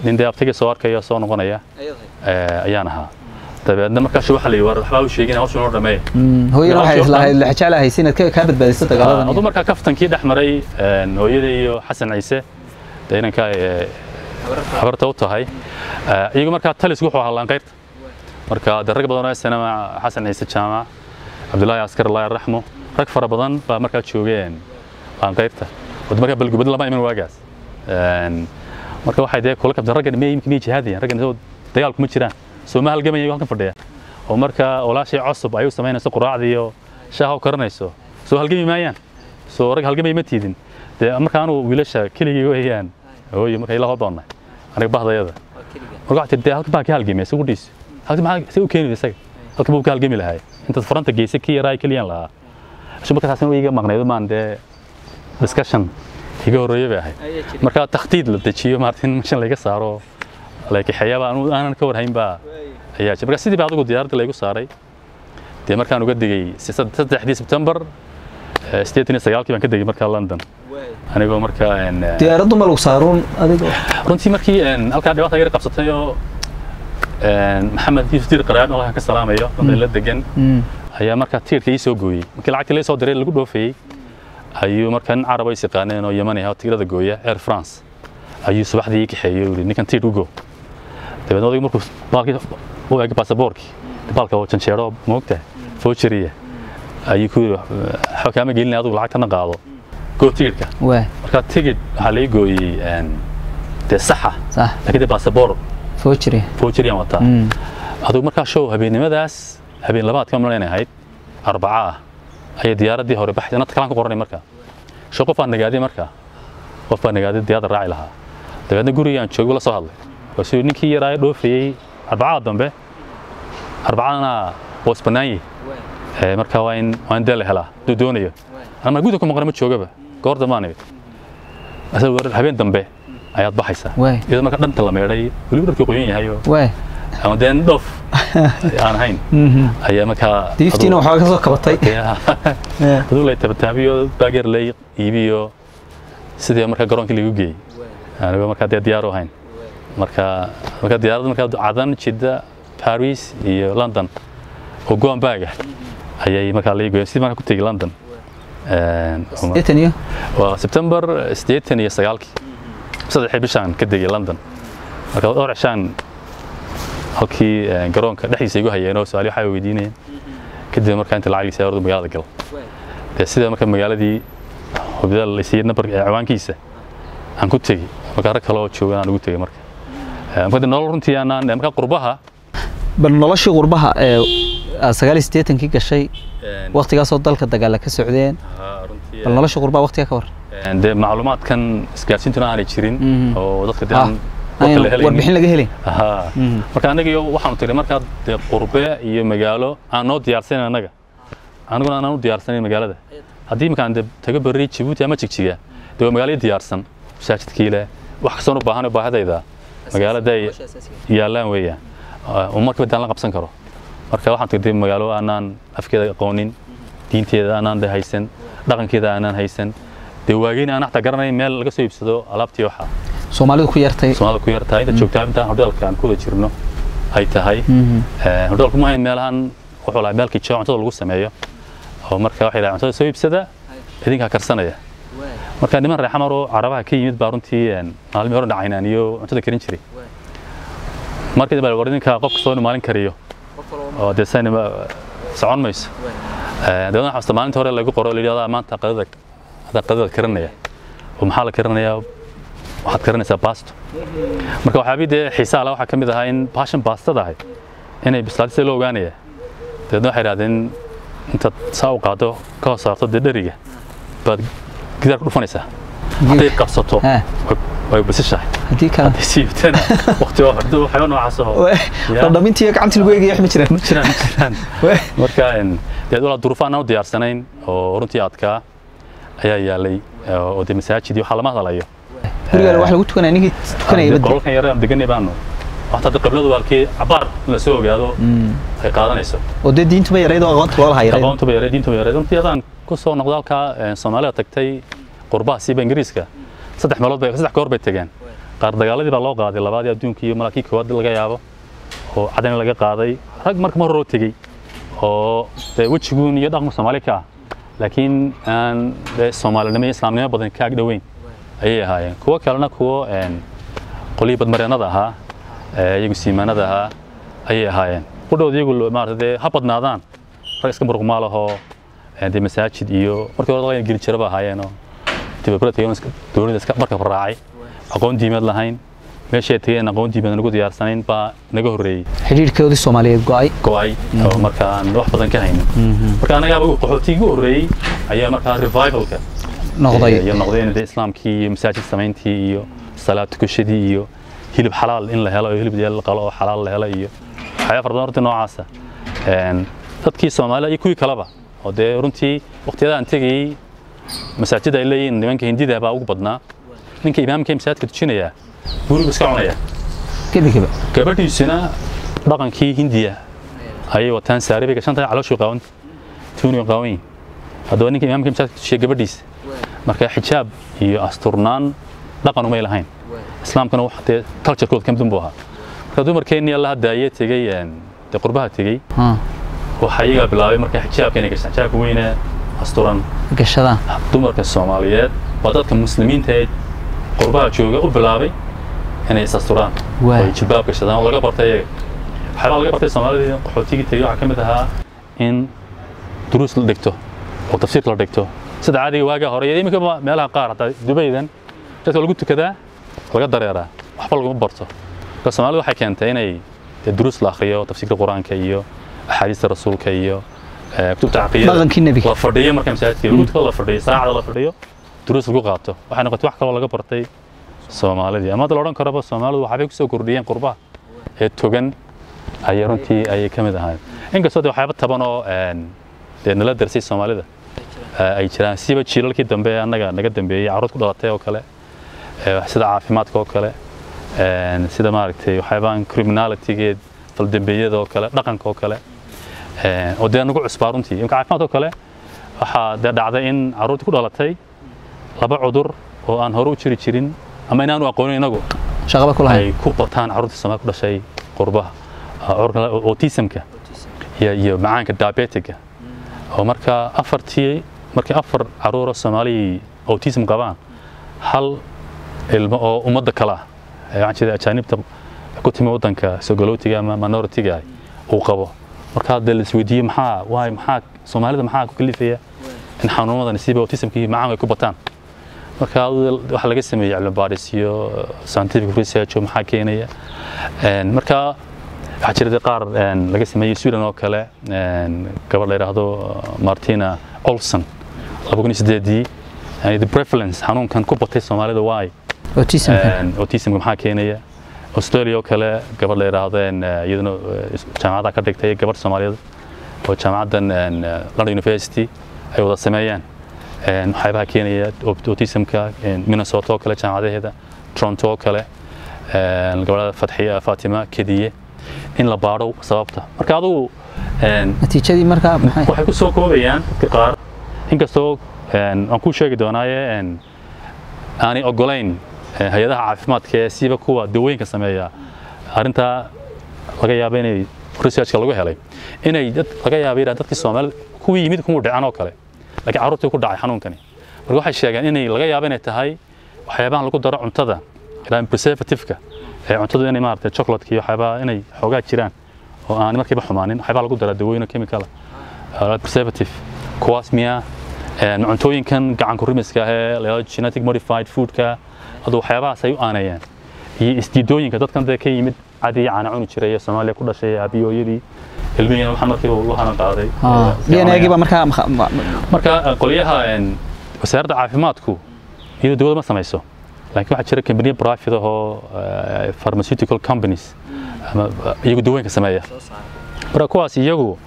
nin dee abtiga soo arkaya oo soo noqonaya eh, ayaan ahaa dabeedna markaas waxa la war waxbaa u sheegin hawshan oo dhameey Mm, hooyana waxay islahayd lexjecla haysa inaad ka- kaa badbaadiso adu dagaaladan markaa kaftankii dhex maray hooyada iyo xasan ciise dee inanka ee, habarta u tahay Eh, iyagu markaa talisku wuxuu ahaa laanqayrta marka dee rag badan oo sanama xasan ciise jaamac cabdulaahi askar allah raxmo rag fara badan baa markaa joogeen laanqayrta wada markaa balgubad lama iman waagaas. Marka waxay dee kula kabtan raggan miyay miyay jihaadayaan raggan soo dagaal kuma jiraan. Soo ma halgamaya halkan fadhiya. Oo marka walaashay cusub ay u samaynayso quraacdii iyo shaaha u karanayso soo halgami maayaan. Soo rag halgamay ma tiidin. Dee marka anu wiilasha keligii weeyaan hooyo marka ila hodoonnay aniga bahdayada marka waxaa tii halka baa ka halgamay isagu dhiis. Halka maxaa se u keeni isaga. Halka buu ka halgami lahay intaad faranta geysay kii yaraa keliyan lahaa. Ashu marka taasina iga maqnayd maan dee discussion iga horreeyay bay ahayd marka takhtiid la dejiyo maartin mashan laga saaro. Laykixeeyaba anu aanan ka warhayn baa ayaa jira. Marka sidii baa adigu diyaaradda laygu saaray. Dee markaan uga digay saddexdii sebtembar eh, sideetan iyo sagaalkii baan ka degay markaa london anigoo markaa eh, diyaaraddu ma lagu saaruun adigo runtii markii halkaa dhibaata yar qabsatay oo maxamed yuusuf diir qaraadh oo ka salaamayo oo la degan Mm, ayaa markaa tiirka ii soo gooyey. Markii lacagtii la soo diray lagu dhoofayey ayuu markaa nin carab is yaqaaneen oo yamani ah oo tiirada gooya air france. Ayuu subaxdii ii kaxeeyey yidhi ninkan tiir u go. Dabeedna odaygu markuu baalkii u eegay baasaboorkii baalka oo janjeero moogtahay foojariya ayuu ku yidhi waxba kaama gelin adigu lacagtana qaado goo tiirka waay markaa tigid waxaa lai gooyey dee saxa sax. Laakiin dee baasaboor. Foojiri foojariyan wataa. Mm, adigu markaa show habeennimadaas habeen labaad ka malayn ahayd arbaca ah ayay diyaaraddii hore baxday. Nata kalaan ku qoranay markaa show qof baan nagaaday markaa qof baan nagaaday diyaaradda raaci lahaa. Dabeedna gurigaan joogay la soo hadlay. Waasuu ninkii yaraayo dhoofayey arbacada dambe. Arbacadana boos bannaanye ee markaa waa in waa dee la helaa. Hadduu doonayo. Ama gudda ku maqan ma joogaba goor dambaan imid asaga war habeen dambe ayaad baxaysaa. Iyadoo marka dhanta la meedhay weliba dharkii qoyan yahay oo waay ama dee dhoof aan ahayn. Mhm. ayaa markaa diiftiina waxaa ka soo kabatay aduu lay tabataabiyo baageer lay iibiyo. Sidii markaa garoonkii lagu geeyey anigoo markaa dee diyaar u ahayn. Marka marka diyaaradda markaa cadan jidda paris iyo london. Oo goan baaga ayay markaa lai goyen sidii markaa ku tegey london waa sebtembar sideetan iyo sagaalkii. Saddexii bishaan ka degay london. Marka dhowr cishaan halkii garoonka dhexdiisa igu hayeen oo su'aali waxay weydiinayeen. Kadib markaa inta lacagiisa ordu magaalada gal dee sida marka magaaladii hubida la siiyey nambarka eh, ciwaankiisa aan ku tegey markaa rag kale oo joogan aan ugu tegey marka. Marka dee nolol runtii aanaan markaa qurbaha bal noloshii qurbaha ee aad sagaal iyo siddeetankii gashay waqtigaasoo dalka dagaala ka socdeen. Bal nolosha qurbaha waqtiga ka war. dee macluumaadkan isgaarsiintuna aanay jirin Mhm. oo dadka dee Ah, warbixin laga Ahaa. Mhm. marka anaga iyo waxaanu tiri markaa dee qurbe iyo magaalo aan noo diyaarsanin annaga aniguna aanan u diyaarsanayn magaalada. Haddii iminkaan dee tago berri jabuuti ama jigjiga dee waa magaalo diyaarsan masaajidkii leh wax kastoon u baahan baahidayda magaalada ay yaallaan weeyaan oo markiiba daan la qabsan karo. Marka waxaan dee magaalo aanaan afkeeda aqoonin diinteeda aanaan de haysan dhaqankeeda aanaan haysan dee waageyn aan xataa garanayn meel laga soo iibsado alaabtii waxa. Soomaalidu ku yartay. Soomaalida ku yartahay inta joogtaa intaan hodheelka aan ku wada jirno ay tahay. Mhm. Eh, hodheelku ma hayn meelahan wuxuu lahaa meel kitchen cuntada lagu sameeyo. Oo marka waxay dhahaan cuntada soo iibsada idinkaa karsanaya. Marka niman reer xamar oo carabaha ka yimid baa runtii een, maalmii hore dhacaynaan iyo cuntada karin jiray markii dambe war idinka qof kastoo maalin kariyo oo dee sayni socon mayso. Eh, dabeedna waxaa maalinta hore lagu qoro la yidhi adaa maanta qadada adaa qadada karinaya. Oo maxaa la karinayaa? Waxaad karinaysaa baasto. Marka waxyaabii dee xiisaha la waxaa ka mid ahaa in baashan baastada ahay inay bislaatay sida loo ogaanaya. Dabeedna waxay idhahdeen intaad saa u qaado ka hoos saarto dee dheriga baad gidaar ku dhufanaysaa hadday qabsato way- basishahay haddii kale hadday siibtana waqti waa hordo waxyaaba noocaas oo dhadhamintii gacantii lagu eegaya ma jiraan. Ma jiraan ma jiraan. Marka een, dee walaa duruufo aan u diyaarsanayn oo runtii adkaa ayaa yaalay oo dee masaajid iyo waxaa lama hadalayo. Guriga wax lagu tukanaya ninkii tukanaya badda. qolalkan yare aan deganay baanu. Waxta hadda qibladu waa halkii cabaar in la soo ogaado ay qaadanayso. Oo dee diintuba yarayd oo aqoonta loo lahaa yarayd aqoontuba yareed diintuba yareed. Runtii adaan ku soo noqdo halkaa een, soomaalida tagtay qurbaha siiba ingiriiska. Saddex meelood saddex goor bay tegeen qaar dagaaladii baa loo qaaday labaadii adduunka iyo malaakii koowaad laga yaabo oo cadani laga qaaday. Rag marka mar horoo tegey oo dee wejiguun iyo dhaqanka soomaali ka ah. Laakiin aan dee soomaalinimo iyo islaamnimo badan ka agdhoweyn ayay ahaayeen. Kuwo kalena kuwo een, qolihii badmareennada ahaa iyagu siimaanada ahaa ayay ahaayeen. Qudhooda iyagu maarata dee ha badnaadaan rag iska muruqmaalahoo ee, dee masaajid iyo markii hore laga geli jiraba ahaayeenoo marka raacay aqoon diimeed lahayn. Meeshay tegeen aqoon diimeed nagu diyaarsanayn baa naga horreeyey xidhiidhkoodii soomaaliyeed go'ay. Go'ay. Oo marka aan wax badan ka haynin. Marka anagaaba qaxootigii ugu horreeyey ayaa markaa revivalka. Noqday. Iyo noqdeen dee islaamkii iyo masaajid samayntii iyo salaad tukashadii iyo hilib xalaal in la helo iyo hilib dee la qalo oo xalaal la helo iyo waxyaaba fara badan runtii noocaasa. Dadkii soomaalida iyo kuwii kaleba oo dee runtii waqtiyada aan tegayey masaajida ay leeyihiin nimanka hindida baa ugu badnaa. Ninka imaamka masaajidka tujinaya gurigu iska cunaya. Gabadhiisuna dhaqankii hindiya ayay wataan saari bay calooshuu qaawan tuuniga qaawan yihiin haddaba ninka imaamka masaajidka tushiya gabadhiisa marka xijaab iyo asturnaan dhaqan umay lahayn. Islaamkana wax dee culturekooda ka midun buu ahaa. Marka dumarkeennii alla haddaayee tegey dee qurbaha tegey Ha, waxaa iyagaa bilaabay marka xijaabka inay gashaan xijaabka weyne asturan gashadaan dumarka soomaaliyeed. Waa dadka muslimiinta ee qurbaha jooga u bilaabay inay is asturaan ay jilbaab gashadaan oo laga bartay iyaga waxyaabaa laga bartay soomaalida qaxootigii tegey waxaa ka mid ahaa in duruus la dhigto oo tafsiirka la dhigto. Sida caadiga waagaa hore iyo iminka meelaha qaar hataa dubaydan dadka lagu tukadaa laga dareeraa waxba laguma barto. Marka soomaalida waxay keentay inay duruus la akhriyo tafsiirka qur'aanka iyo axaadiista rasuulka iyo eh, kutubta caqiyada Dhaqankii nebiga. la fadhiyo marka masaajidka lagu tukado la fadhiyo saacada la fadhiyo duruus lagu qaato. Waxay noqotay wax kaloo laga bartay soomaalidii. Ama hadda la odhan karaba soomaalidu waxaabay ku soo kordhiyeen qurbaha ee togan. Ayay runtii ayay ka mid ahayd inkastoo dee waxyaaba taban oo een, dee nala darsay soomaalida eh, ay jiraan. Siba jiilalkii dambe ee annaga naga dambeeyey carruur ku dhalatay oo kale eh, sida caafimaadka oo kale een, sida maaragtay waxyaabaan criminalitygeed faldambeeyada oo kale dhaqanka oo kale. een, oo dee nagu cusbaa runtii imka caafimaad oo kale waxaa dee dhacday in carruurtii ku dhalatay laba cudur oo aan hore u jiri jirin ama inaanu aqoonin inagu shaqaba ku lahayn ay ku bataan carruurtii Soomaali ku dhashay qurbaha ah, cudurka autismka iyo iyo macaanka diabetiga oo marka afartii markii afar carruur oo Soomaali autism qabaan hal ilmo oo ummadda kale ah ee waxaan jeedaa ajaanibta ku timi waddanka sogolootiga ama minoritiga ah uu qabo marka hadda la isweydiiyey maxaa waay maxaa Soomaalida maxaa ku kalifaya in xanuunadan siba autismka iyo macaanka ay ku bataan. Marka waxaa laga sameeyey cilmi baadhis iyo scientific research oo maxaa keenaya. Een, marka waxaa jira qaar laga sameeyey sweden oo kale gabadh la yidhaahdo martina olson laba kun iyo sideedii yani the prevalence xanuunkan ku batay soomaalida waay autismka maxaa keenaya australia oo kale gabadh la yidhaahdo een, eh, iyaduna eh, jaamacadda ka dhigtay gabadh soomaaliyeed oo jaamacaddan eh, london university ay wada sameeyeen. Een, waxyaabaha keenaya aut- autismka minnesota oo kale jaamacadaheeda toronto oo kale een, gabadha fatxiya fatima kediye in la baadho sababta. Marka adigu natiijadii maxay? waxay ku soo koobayaan dadka qaar. Inkastoo aan kuu sheegi doonaaye aanay ogolayn hay'adaha caafimaadka ee siba kuwa dawooyinka sameeya arrintaa laga yaabo inay researchka lagu helay inay laga yaabo yidhahda dadkii soomaalida kuwii yimid kuma dhican oo kale laakiin carruurtii ku dhacay xanuunkani. Marka waxay sheegeen inay laga yaabo inay tahay waxyaabahan lagu daro cuntada ilaa preservativeka ee cuntadu inay maaragtay chocolate iyo waxyaabaha inay xoogaa jiraan oo aan markiiba xumaanin waxyaabaa lagu daraa dawooyin oo chemical ah preservative kuwaas miyaa cuntooyinkan gacan ku rimiska ah ee la yidhahdo genetic modified foodka aduu waxyaabahaas ay u aanayaan. Iyo isdiidooyinka dadkan dee ka yimid cadii caana cuni jiray ee soomaaliya ku dhashay aabiyooyadii. Ilmihiina waxaa markiiba uu hanan qaaday. Dnagii baa markaa ma- ma- marka qolyaha een, wasaaradda caafimaadku iyadoo dowladda ma samayso. Laakiin waxaa jira kambaniya private ahoo eh, pharmaceutical companies ama eh, iyagu dawooyinka sameeya. Marka kuwaas iyagu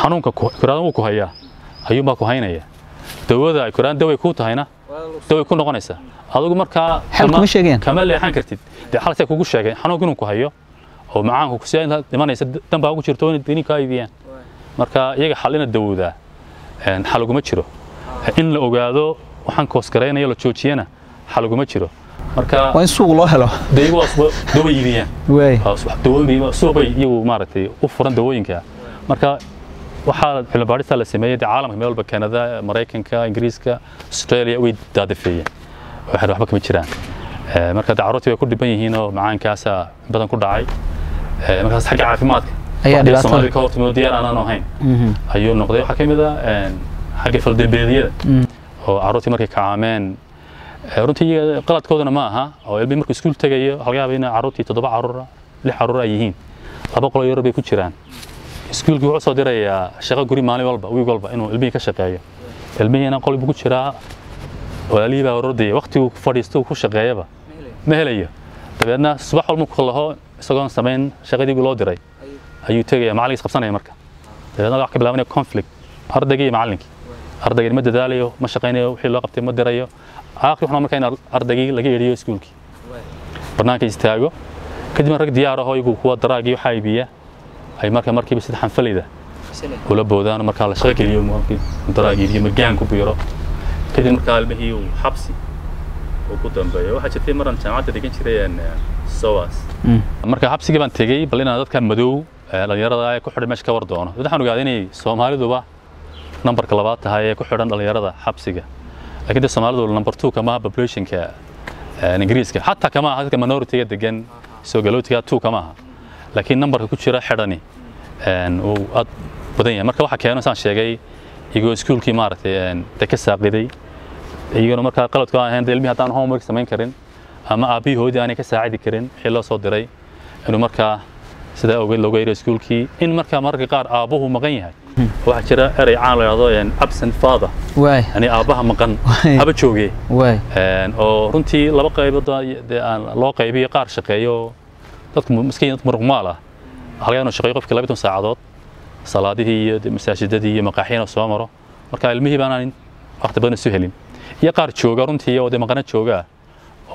xanuunka ku- kuraadan wuu ku hayaa ayuunbaa ku haynaya. Dawada ay kuraadan daway kuu tahayna daway ku noqonaysaa adigu markaa Xal kama- kuma sheegayaan. kama leexan kartid. Dee xalse kugu sheegay xanuunka inuu ku hayo oo macaanku ku intaad dhimanaysa danbaa ugu jirto inay dini kaa iibiyaan. Marka iyaga xal ina dawoodaa een, xal uguma jiro in la ogaado waxaan koosgaraynayo la joojiyana xal uguma jiro. Marka waa in suuq loo helo. dawo iibiyaan. Waay dawooyin suuq bay iyagu maaragtay u furan dawooyinka. Marka waxaa cilmi baadhista la sameeyey dee caalamka meel walba Canada Mareykanka Ingiriiska Australia way daadafeeyeen waxay waxba kama jiraan. Eh, marka carruurtii way ku dhiban yihiin oo macaankaasa in badan ku dhacay. Eh, markaas xagga caafimaadka. Soomaaliya ka hortimo diyaar aanan ahayn. Mhm. ayuu noqday. Waxaa ka mid ah een, xagga faldambeediyada Mm. oo carruurtii markay kacaameen. Eh, runtii iyaga qaladkoodana ma aha. Oo ilmihii markuu iskuul tegayo laga yaaba in carruurtii toddoba carruura lix carruur ay yihiin. Laba qolo yar bay ku jiraan. Iskuulkii wuxuu soo dirayaa shaqo guri maalin walba wiig walba inuu ilmihii ka shaqeeyo. Ilmihiina qol buu ku jiraa ولالي با وردي إيه؟ وقتي فريستو كوشا غايبا مهلية تبعنا صباح المكو الله سجون سمين شغدي بلودري أيو تيجي معلق خبصنا يا مركا تبعنا لعك بلا مني كونفليك أردقي معلق أردقي مدة داليو مشقينا وحلا قبتي مدة ريو آخر يحنا مكين أردقي لقي يريو سكولك برنامج يستهاجو كده مرك ديارة هاي جو هو دراجي وحايبية أي مركا مركي بس تحن فليدة ولا بودان مركا على شغلي اليوم مركي دراجي اليوم مجان كبيرة. Kadib markaa ilmihii uu xabsi uu ku dambeeyo. Waxaa jirtay maran jaamacadda dhigan jiray sowas Mm. marka xabsigii baan tegey bal inaan dadka madow ee dhalinyarada ee ku xidhan meesha ka war doono. Dad waxaan ogaaday inay soomaaliduba nambarka labaad tahay ee ku xidhan dhalinyarada xabsiga laakiin de soomaalidu number two kama aha populationka een, ingiriiska. Xataa kama aha dadka minority-ga degan soo galootiga two kama aha. Laakiin nambarka ku jira xidhani uu aad badan yahay. Marka waxaa keeno saan sheegay iyagoo iskuulkii maaragtay de ka saaqiday iyaguna markaa qaladku aan ahayn ilmihii haddaan homework samayn karin ama aabbihii hooyadii aanay ka saacidi karin wixii loo soo diray inuu markaa sidaa ogeed looga yidhi iskuulkii in markaa mararka qaar aabbuhu maqan yahay waxaa jira erey caan la yidhahdo absent father. Yani aabbaha maqan haba joogee oo runtii laba qaybood dee aan loo qaybiyo qaar shaqeeyo. Dadku miskiin dadku muruqmaal ah. Yaabaa inuu shaqeeyo qofkii labaatan saacadood salaadihii iyo masaajidadii iyo maqaaxiyana soo maro marka ilmihii baanaan waqti badan isu helin iyo qaar jooga runtii oo dee maqana jooga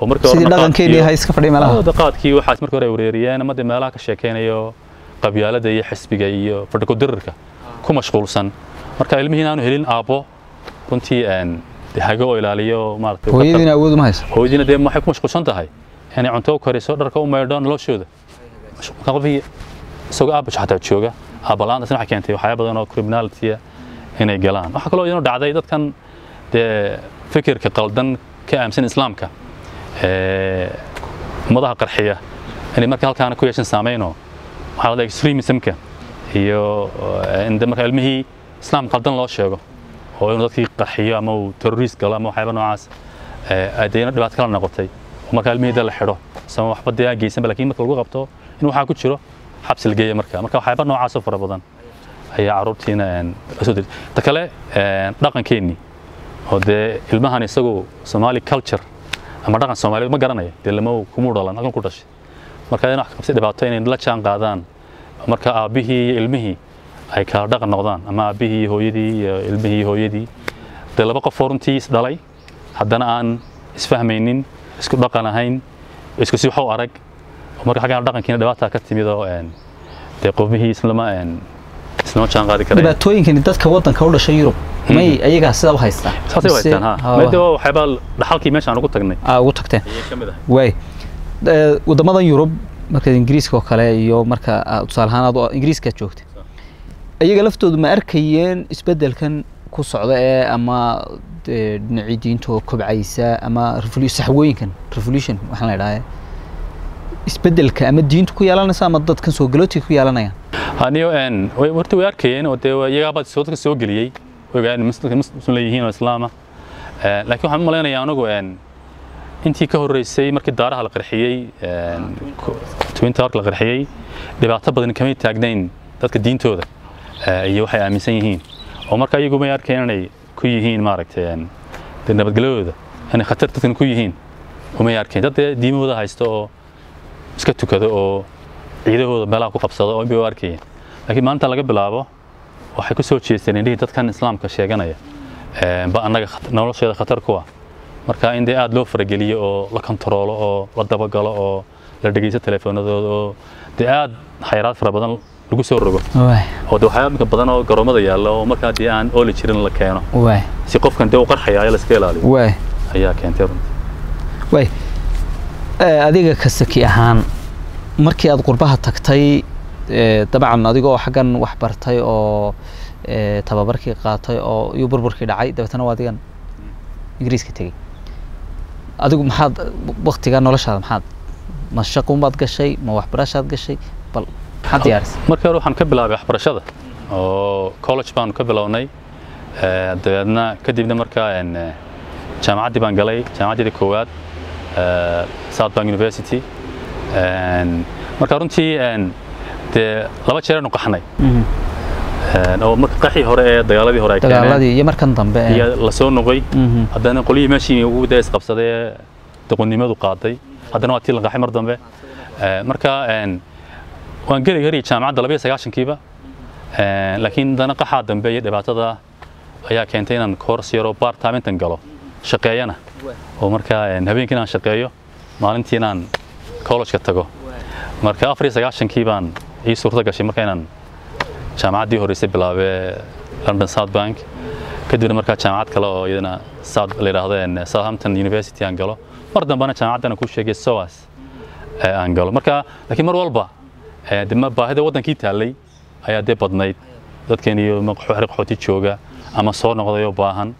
oo markii sidii horena dhaqankeedii qaadkii- hay iska fadhiya meelaha Wadada qaadkii waxaas markii hore wareeriyeen ama dee meelaha ka sheekeynayo qabyaalada iyo xisbiga iyo fadhiko dirirka ku mashquulsan marka ilmihii aanu helin aabbo runtii dee hago oo ilaaliyo maaragtay hooyadiina awood uma hayso hooyadiina dee waxay ku mashquulsan tahay inay cunto kariso dharka u maydho noloshooda qofkii isagoo aabba xataa jooga aabbalaantaasna waxay keentay waxyaaba badan oo criminality inay galaan. Waxaa kaloo iyadoo dhacday dadkan dee fikirka qaldan ka aaminsan islaamka ummadaha qarxiya inay marka halkaana ku yeeshan saameynoo waxaa la extremismka iyo eh, in de marka ilmihii islaam qaldan loo sheego oo inuu dadkii qarxiyo ama uu terrorist galo ama waxyaaba noocaas adeena dhibaato kala noqotay. Oo marka ilmihii de la xidho sama waxba dee aan geysanba laakiin marka lagu qabto in waxaa ku jiro xabsi la geeya marka. Marka waxyaaba noocaas oo fara badan. Ayaa carruurtiina ta kale een, dhaqankeennii oo dee ilmahan isagu Somali culture ama dhaqan Soomaaliyeed ma garanayo dee lama kuma dhalan halkan ku dhashay. Marka in wax ka qabsi dhibaato inay la jaan qaadaan. Marka aabihii iyo ilmihii ay kala dhaqan noqdaan. Ama aabihii iyo hooyadii iyo ilmihii iyo hooyadii. Dee laba qof oo runtii is dhalay. Haddana aan isfahmaynin isku dhaqan ahayn isku si wax u arag marka xaggan dhaqankiina dhibaata ka timid oo dee qofmihii islama een, islama jaan qaadi karaya dhibaatooyinkani dadka waddanka u dhashay yurub may ayagaa sidaa u haystaan saasay u haystaan ha waa waxyaabaa dhaxalkii meeshaan ugu tagnay aa ugu tagteen waay waddamadan yurub marka ingiriiska oo kale iyo marka aad tusaale ahaan aad ingiriiska joogta iyaga laftoodu ma arkayeen isbeddelkan ku socda ee ama dhinacii diinta oo kobcaysa ama revolu- saxwooyinkan revolution waxaan la idhaha isbeddelka ama diintu ku yeelanaysa ama dadkan soo galootiga ku yeelanayaan aniyo een horta way arkayeen oo dee iyagaaba soo dadka soo geliyey. Muslimka muslim leeyihiin oo islaama. Laakiin waxaan u malaynayaa anigu een intii ka horreysay markii daaraha la qarxiyey twin towerka la qarxiyey dhibaato badan kamay taagnayn dadka diintooda iyo waxay aaminsan yihiin. Oo marka iyagu may arkayn inay ku yihiin maaragtay dee nabadgelyadooda inay khatar dadkan ku yihiin umay arkayn dad dee diimahooda haysta oo iska tukada oo ciidahooda meelaha ku qabsada oo inbay u arkayeen laakiin maalinta laga bilaabo waxay ku soo jeesteen indhihii dadkan islaamka sheeganaya ba annaga nolosheeda khatar ku ah. Marka in dee aada loo farageliyo oo la kontaroolo oo la dabagalo oo la dhegeysto telefoonadooda oo dee aada xayraad fara badan lagu soo rogo. Oo de waxyaaba minka badan oo garoomada yaalla oo markaa dee aan ooli jirin la keeno. Si qofkan dee u qarxaya la iska ilaaliyo. Ayaa keentay runtii adiga ka saki ahaan markii aad qurbaha tagtay dabcan adigoo xaggan wax bartay oo tababarkii qaatay oo iyo burburkii dhacay dabeetana waa adigan ingiriiska tegey. Adigu maxaad waktiga noloshaada maxaad ma shaqunbaad gashay ma waxbarashaad gashay bal maxaad diyaarisay markii hore waxaan ka bilaabay waxbarashada oo college baanu ka bilownay. Dabeedna kadibna markaa jaamacaddii baan galay jaamacaddii koowaad south bank university marka runtii dee laba jeer aynu qaxnay oo marka qaxii hore ee dagaaladii hore ay dagaaladii iyo markan dambe iyo la soo noqoy haddana qolyihii meeshii ugu dee isqabsaday ee doqonnimadu qaaday. Haddana waa tii la qaxay mar dambe. Marka waan geli kariyay jaamacadda labayo sagaashankiiba. Laakiin haddana qaxaa dambe iyo dhibaatada ayaa keentay inaan koors yaroo part time intan galo shaqeeyana oo markaa habeenkii inaan shaqeeyo maalintii inaan college-ka tago. Marka afar iyo sagaashankii baan ii suurto gashay marka inaan jaamacaddii horeysay bilaabee london south bank. Kadibna markaa jaamacad kale oo iyadana south la yidhaahdo southampton university aan galo. Mar dambena jaamacaddan ku sheegay soas aan galo. Marka laakiin mar walba baahida waddankii taallay ayaa dee badnayd. Dadkeen iyo qaxooti jooga ama soo noqday oo baahan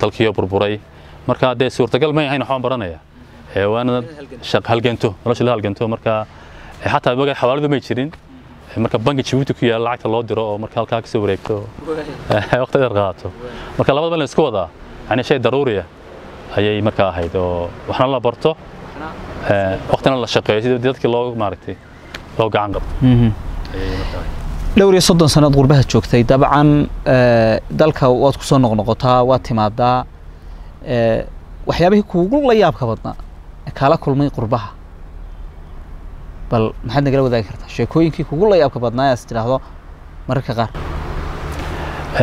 dalkiioo burburay marka dee suurtagal may ahayn waxbaan baranaya. Waana halgento nolosha la halgento marka xataa maga xawaalidu may jirin. Marka banki Djibouti ku yaalla lacagta loo diro oo marka halkaa ka soo wareegto. Waqti dheer qaato. Marka labadaba la isku wadaa yani shay daruuri ah ayay markaa ahayd oo waxna la barto. Waqtina la shaqeeyo sidii dadkii loo maaragtay loo gacan qabto dhowr iyo soddon sannaad qurbaha joogtay dabcan dalka waad ku soo noqnoqotaa waad timaadaa waxyaabihii kuugu la yaabka badnaa kaala kulmay qurbaha. Bal maxaad nagala wadaagi kartaa? Sheekooyinkii kugu la yaabka badnaa as tidhaahdo mararka qaar.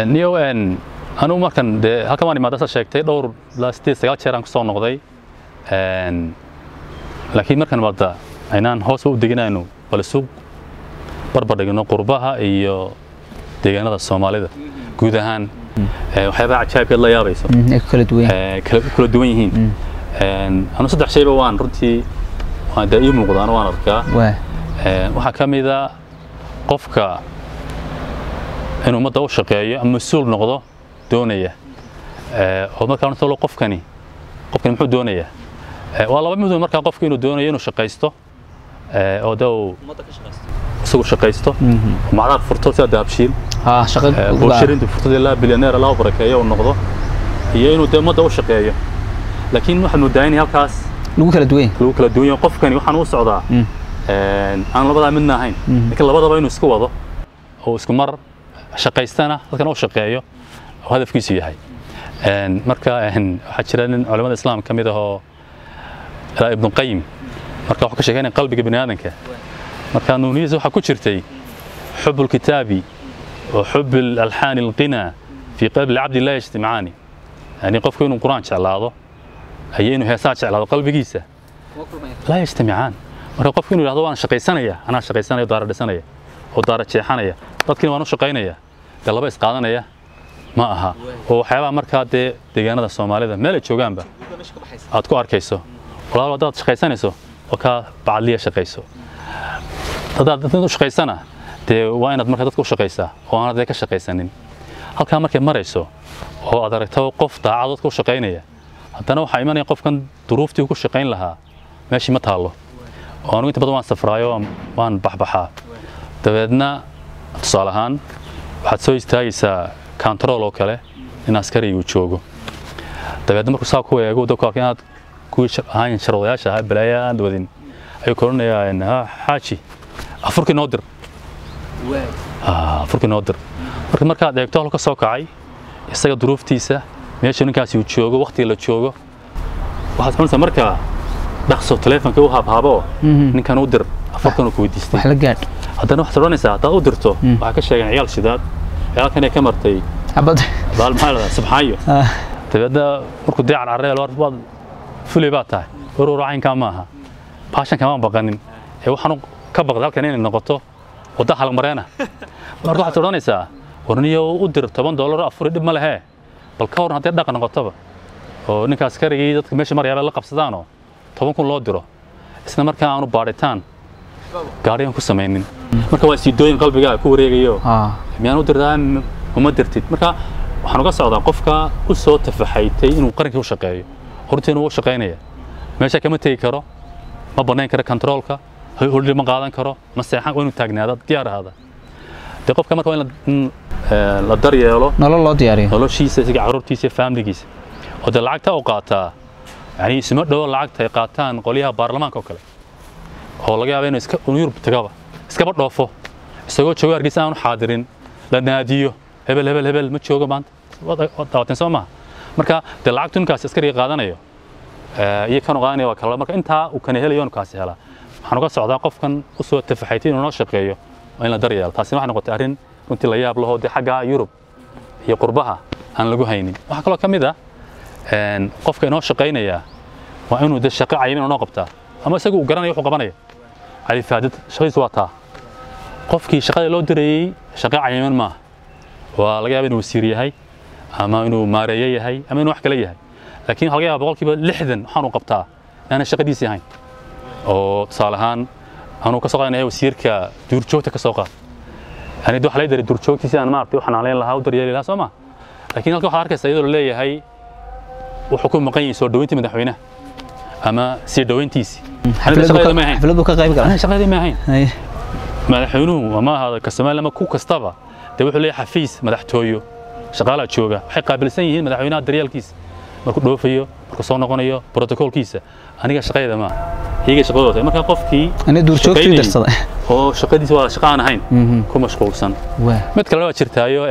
Niyo anugu markan dee halkan waan imaada sa sheegtay dhowr ilaa sideed sagaal jeer aan ku soo noqday. Laakiin markan imaada aynaan hoos u deginayno bal isu barbar dhigno qurbaha iyo deegaanada soomaalida. Guud ahaan waxyaabaha cajaa'ibkeed la yaabayso. Kala duwan. Kala duwan yihiin. Anu saddex shayba waan runtii waan dee ii muuqdaan waan arkaa. Waxaa ka mid a qofka in ummadda u shaqeeyo ama mas'uul noqdo doonaya. Oo markaa runta qofkani qofkani muxuu doonayaa? Waa laba mid markaa qofka inuu doonayo inuu shaqaysto uu isagu shaqaysto macdaar furto sida dahabshiil bulshada furtada ilaa bilyaneer laa barakeeyo uu noqdo. Iyo inuu dee ummadda u shaqeeyo laakiin moodaa in halkaas lagu kala duwan lagu kala duwan yahay qofkani waxaan u socdaa aan labadaa midna ahayn. Laakiin labadaba inuu isku wado. Oo isku mar shaqaystana dadkana u shaqeeyo oo hadafkiisu yahay. Marka waxaa jira nin culimada islaam ka mid ahoo ibnu qayim marka waxaan ka sheekeynaa qalbiga bani aadanka marka nuuniyadiisa waxaa ku jirtay xub alkitaabi wa xub alalxaani fii qalbi lcabdi laa yajtimacaani yani qofku inuu qur'aan jeclaado iyo inuu heesaa jeclaado qalbigiisa. Laa yajtamicaan marka qofku inuu yidhahdo waan shaqaysanaya anaa shaqaysanaya daara dhisanaya oo daara jeexanaya dadkina waan u shaqaynaya dee laba isqaadanaya ma aha. Oo waxyaabaha markaa dee deegaanada soomaalida meel ay joogaanba aad ku arkayso. Walaalo haddaad shaqaysanayso kaa bacadliya shaqayso haddaad dad u shaqaysana dee waa inaad marka dadka u shaqaysaa oo aanad ka shaqaysanin halkaa markay marayso oo aad aragto qof daacad dadka u shaqaynaya haddana waxaa imanaya qofkan duruuftii ku shaqayn lahaa meeshii ma taallo oo anugu inta badan waan safraayo waan baxbaxaa dabeedna tusaale ahaan waxaad soo istaagaysaa control oo kale in askari uu joogo dabeedna markuu saa ku eego inaad kuwii shar- ahaan sharwadayaasha ahaa balaaya aan wadin ayuu koranayaa xaaji afurkii noo dir. Ah, afurkii noo dir. Marka markaad eegto halka soo kacay isaga duruuftiisa meesha ninkaasi uu joogo waqtiga la joogo. Waxaad xunaysaa markaa dhaqso taleefonka u haabhaabo ninkan u dir afurkan uu ku weydiistay. Wax la gaadh. Haddana waxaad odhanaysaa haddaad u dirto waxaa ka sheegeen ciyaal shidaad. Ciyaalkan ay ka martay xabad baal maxaa la subxaayo. Ah, dabeedna markuu dee carcareel fulay baad tahay. Warwar caynkaa ma aha baashan kamaan baqanin. Ee waxaan u- ka baqday halkan inay noqoto wadda halmareena marka waxaad odhanaysaa warniyo u dir toban doolar afuri dhib ma lehee bal ka waran haddii dhaqa noqotoba oo ninka askarigii dadka meesha maryaaba la qabsadaanoo toban kun loo diro. Isla markaa aanu baadhitaan gaariyan ku samaynin. Marka waa siidooyin qalbigaa ku wareegayo. Ah, miyaan u dirtaa uma dirtid. Marka waxaan uga socdaa qofka u soo tafaxaytay inuu qarankii u shaqeeyo horta inuu u shaqaynaya. Meesha kama tegi karo ma bannayn karo kontaroolka hordhi ma qaadan karo ma seexan waa taagnaada diyaar ahaada. Dee qofka marka waa in la- eh, daryeelo nolol loo diyaariyo. noloshiisa isaga carruurtiisa faamiligiisa oo dee lacagta u qaataa yani isma dhowo lacagta ay qaataan qolyaha baarlamaanka oo kale oo laga yaaba inuu iska yurub tagaba iskaba dhoofo isagoo joogo hargeysa aanu xaadirin la naadiyo hebel hebel hebel ma joogo maanta. Daawateen soo maha marka dee lacagtu ninkaas askariga qaadanayo eh, iyo kanu qaadanaya waa kala. Marka intaa uu kana helayo kaasi helaa waxaan uga socdaa qofkan u soo tafaxaytay inuu noo shaqeeyo waa in la daryeelo. Taasina waxay noqotay arrin runtii la yaab lahoo dee xagga yurub iyo qurbaha aan lagu haynin. Waxaa kaloo ka mid ah qofka inoo shaqaynaya waa inuu de shaqo cayimin inoo qabtaa ama isagu uu garanaya wuxuu qabanaya. Cali faadid shaqadiisu waa taa. Qofkii shaqada loo dirayey shaqo cayiman maaha. Waa laga yaaba inuu wasiir yahay ama inuu maareeye yahay ama inuu wax kale yahay. Laakiin waxaa laga yaaba boqolkiiba lixdan waxaanu qabtaa inaanay shaqadiisii ahayn. Oo tusaale ahaan anuu ka soo qaadanaya wasiirka duurjoogta ka soo qaad. Yani waxa laga daray duurjoogtiisi aan maaragtay u xanaanayn lahaa u daryeeli lahaa soo ma? Laakiin halka waxaad arkaysa iyadoo la leeyahay wuxuu ku maqan yahay soo dhaweyntii madaxweynaha ama sii dhaweyntiisii xaflad buu shaqadeeda ka- ma ahayn. ma madaxweynuhu ama ahaada ka Soomaaliya ama ku kastaba dee wuxuu leeyahay xafiis madaxtooyo shaqaalaha jooga. Waxay qaabilsan yihiin madaxweynaha daryeelkiisa markuu dhoofayo markuu soo noqonayo brotokoolkiisa aniga shaqadeeda ma iyaga shaqadooda. Marka qofkii duurjoogtii dirsaday oo shaqadiisa waa shaqo aan ahayn Mhm. ku mashquulsan. Mid kale waa jirtaayo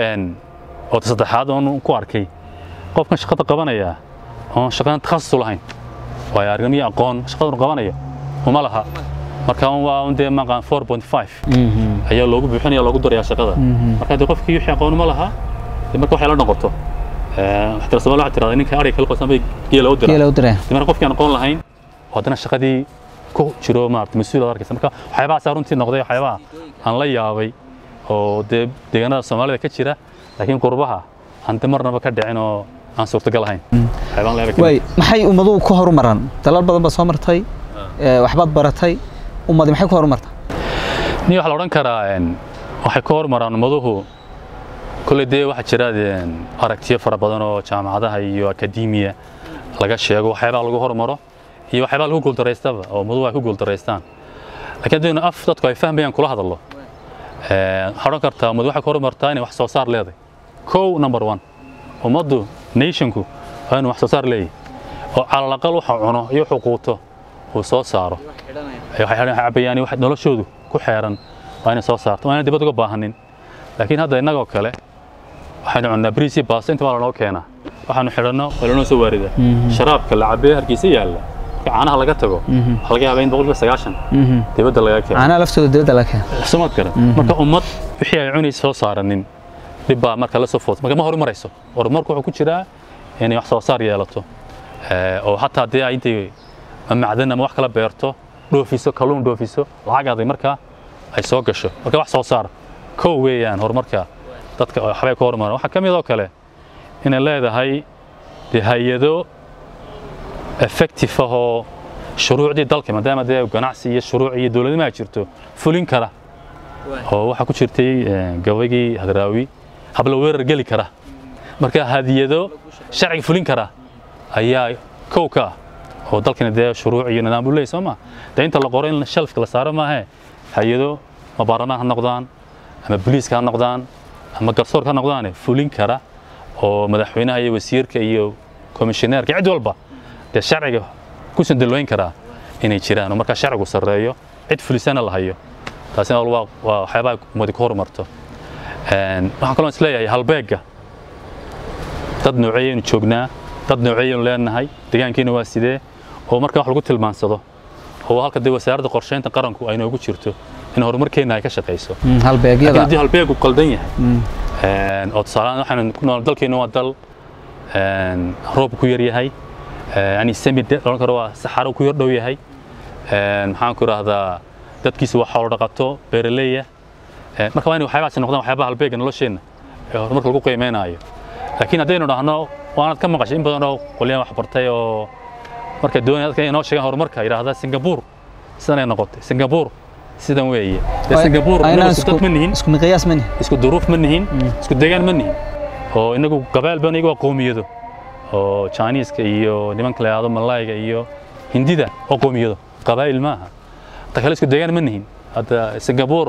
oo saddexaad oon ku arkay. Qofkan shaqada qabanaya oon shaqadan takhasus u lahayn waayo aragnimo aqoon shaqadan qabanaya uma laha. Marka waa un dee maqaan 4.5 Mhm. ayaa loogu buuxinaya loogu darayaa shaqada. Mhm. marka dee qofkii wixii aqoon uma laha marka waxay la noqoto. Soomaaliya waxaa tirahdaa ninka ariga kala qosan bay geela u diraa geela u direen. Dee marka qofkii aan aqoon lahayn oo haddana shaqadii ku jiro maarata mas'uul aad arkaysa. Marka waxyaabahaas runtii noqday waxyaabaha aan la yaabay oo dee deegaanada soomaalida ka jira laakiin qurbaha aan de marnaba ka dhicin oo aan suurtagal ahayn. Ka maxay ummaduhu ku horumaraan? Dalal badan baa soo martay waxbaad baratay ummadi maxay ku horumartaa ni waxaa la odhan karaa waxay ka hormaraan ummaduhu kolley dee waxaa jira aragtiyo fara badan oo jaamacadaha iyo akademiya laga sheego waxyaabaa lagu hormaro iyo waxyaabaa lagu guuldaraystaba oo ummaduhu ay ku guuldaraystaan laakiin haddaynu af dadku ay fahmayaan kula hadallo waxaa kartaa waxay ka hormartaa inay wax soo saar leedahay. Kow number one ummaddu nationku waa inuu wax soo saar leeyahay oo calalaqal wuxuu cuno iyo wuxuu quuto uu soo saaro. Cabayaan wax noloshoodu ku xeeran waa inay soo saarto waa inay dibad uga baahanin laakiin hadda innagoo kale waxaynu cunnaa bariis iyo baasto. Inta waa lanoo keenaa. Waxaanu xidhanno waa lanoo soo waaridaa sharaabka la cabee hargeysa yaalla. Marka caanaha laga tago. Waxaa laga yaabaa in boqolkiiba sagaashan. Mhm. dibadda laga keeno. Caanaha laftooda dibadda laga keena sumad kale. Marka ummad wixii ay cunaysa soo saaranin dhib baa marka la soo food marka ma horumarayso horumarku wuxuu ku jiraa inay wax soo saar yeelato. Eh, oo hataa dee ay intay macdan ama wax kala beerto dhoofiso kalluun dhoofiso lacag aday marka ay soo gasho. Marka wax soo saar kow weeyaan horumarka dadka waxbay ka horumaran waxaa ka mid oo kale inay leedahay dee hay'ado effective ah oo shuruucdii dalka maadaama dee ganacsi iyo shuruuc iyo dowladnimo ay jirto fulin kara. Oo waxaa ku jirtay eh, gabaygii hadraawi habla weerar geli kara. Marka hadiyado sharciga fulin kara ayaa kow ka ah oo dalkani dee shuruuc iyo nidaam u leeyahy soo ma? Dee inta la qoro in shelfka la saaro maahe hay'ado ma baarlamaan ha noqdaan ama booliiska ha noqdaan ama garsoorka ha noqdaane fulin kara oo madaxweynaha iyo wasiirka iyo komishineerka cid walba dee sharciga ku sandalooyin karaa inay jiraan. Oo markaa sharcigu sarreeyo cid fulisana la hayo. Taasina waa waxyaabaha ummadi ku horumarto. Waxaan kaloo is leeyahay halbeegga. Dad nooceeyaynu joognaa dad nooceeyaynu leenahay deegaankiina waa sidee oo markaa wax lagu tilmaansado oo halka dee wasaaradda qorsheynta qaranku ay noogu jirto in horumarkeenna ay ka shaqayso halbeegyada. Haddii halbeegu qaldan yahay. Oo tusaalehaan waxaanu ku nool dalkeenu waa dal roob ku yar yahay. Yani samid odhan karo waa saxaro ku yar dhow yahay. Maxaan ku idhaahdaa dadkiisa waa xoolo dhaqato beeraleya marka waa inay waxyaabahaasi noqdaan waxyaabaha halbeega nolosheenna ee horumarka lagu qiimeynaayo. Laakiin haddaynu dhahno waanaad ka maqashay in badan oo qolyaan wax bartay oo marka doonaya dadka inoo sheegaan horumarka yidhaahda singabuur sidan ay noqotay singabuur sidan weeye isku dad ma nihin isku miqyaas ma nihin isku duruuf ma nihin isku deegaan ma nihin oo inagu gabaal baan iyagu waa qoomiyado oo jiniiska iyo nimanka la yidhahdo malayga iyo hindida oo qoomiyado qabaa'il maaha ta kale isku deegaan ma nihin hadda singabuur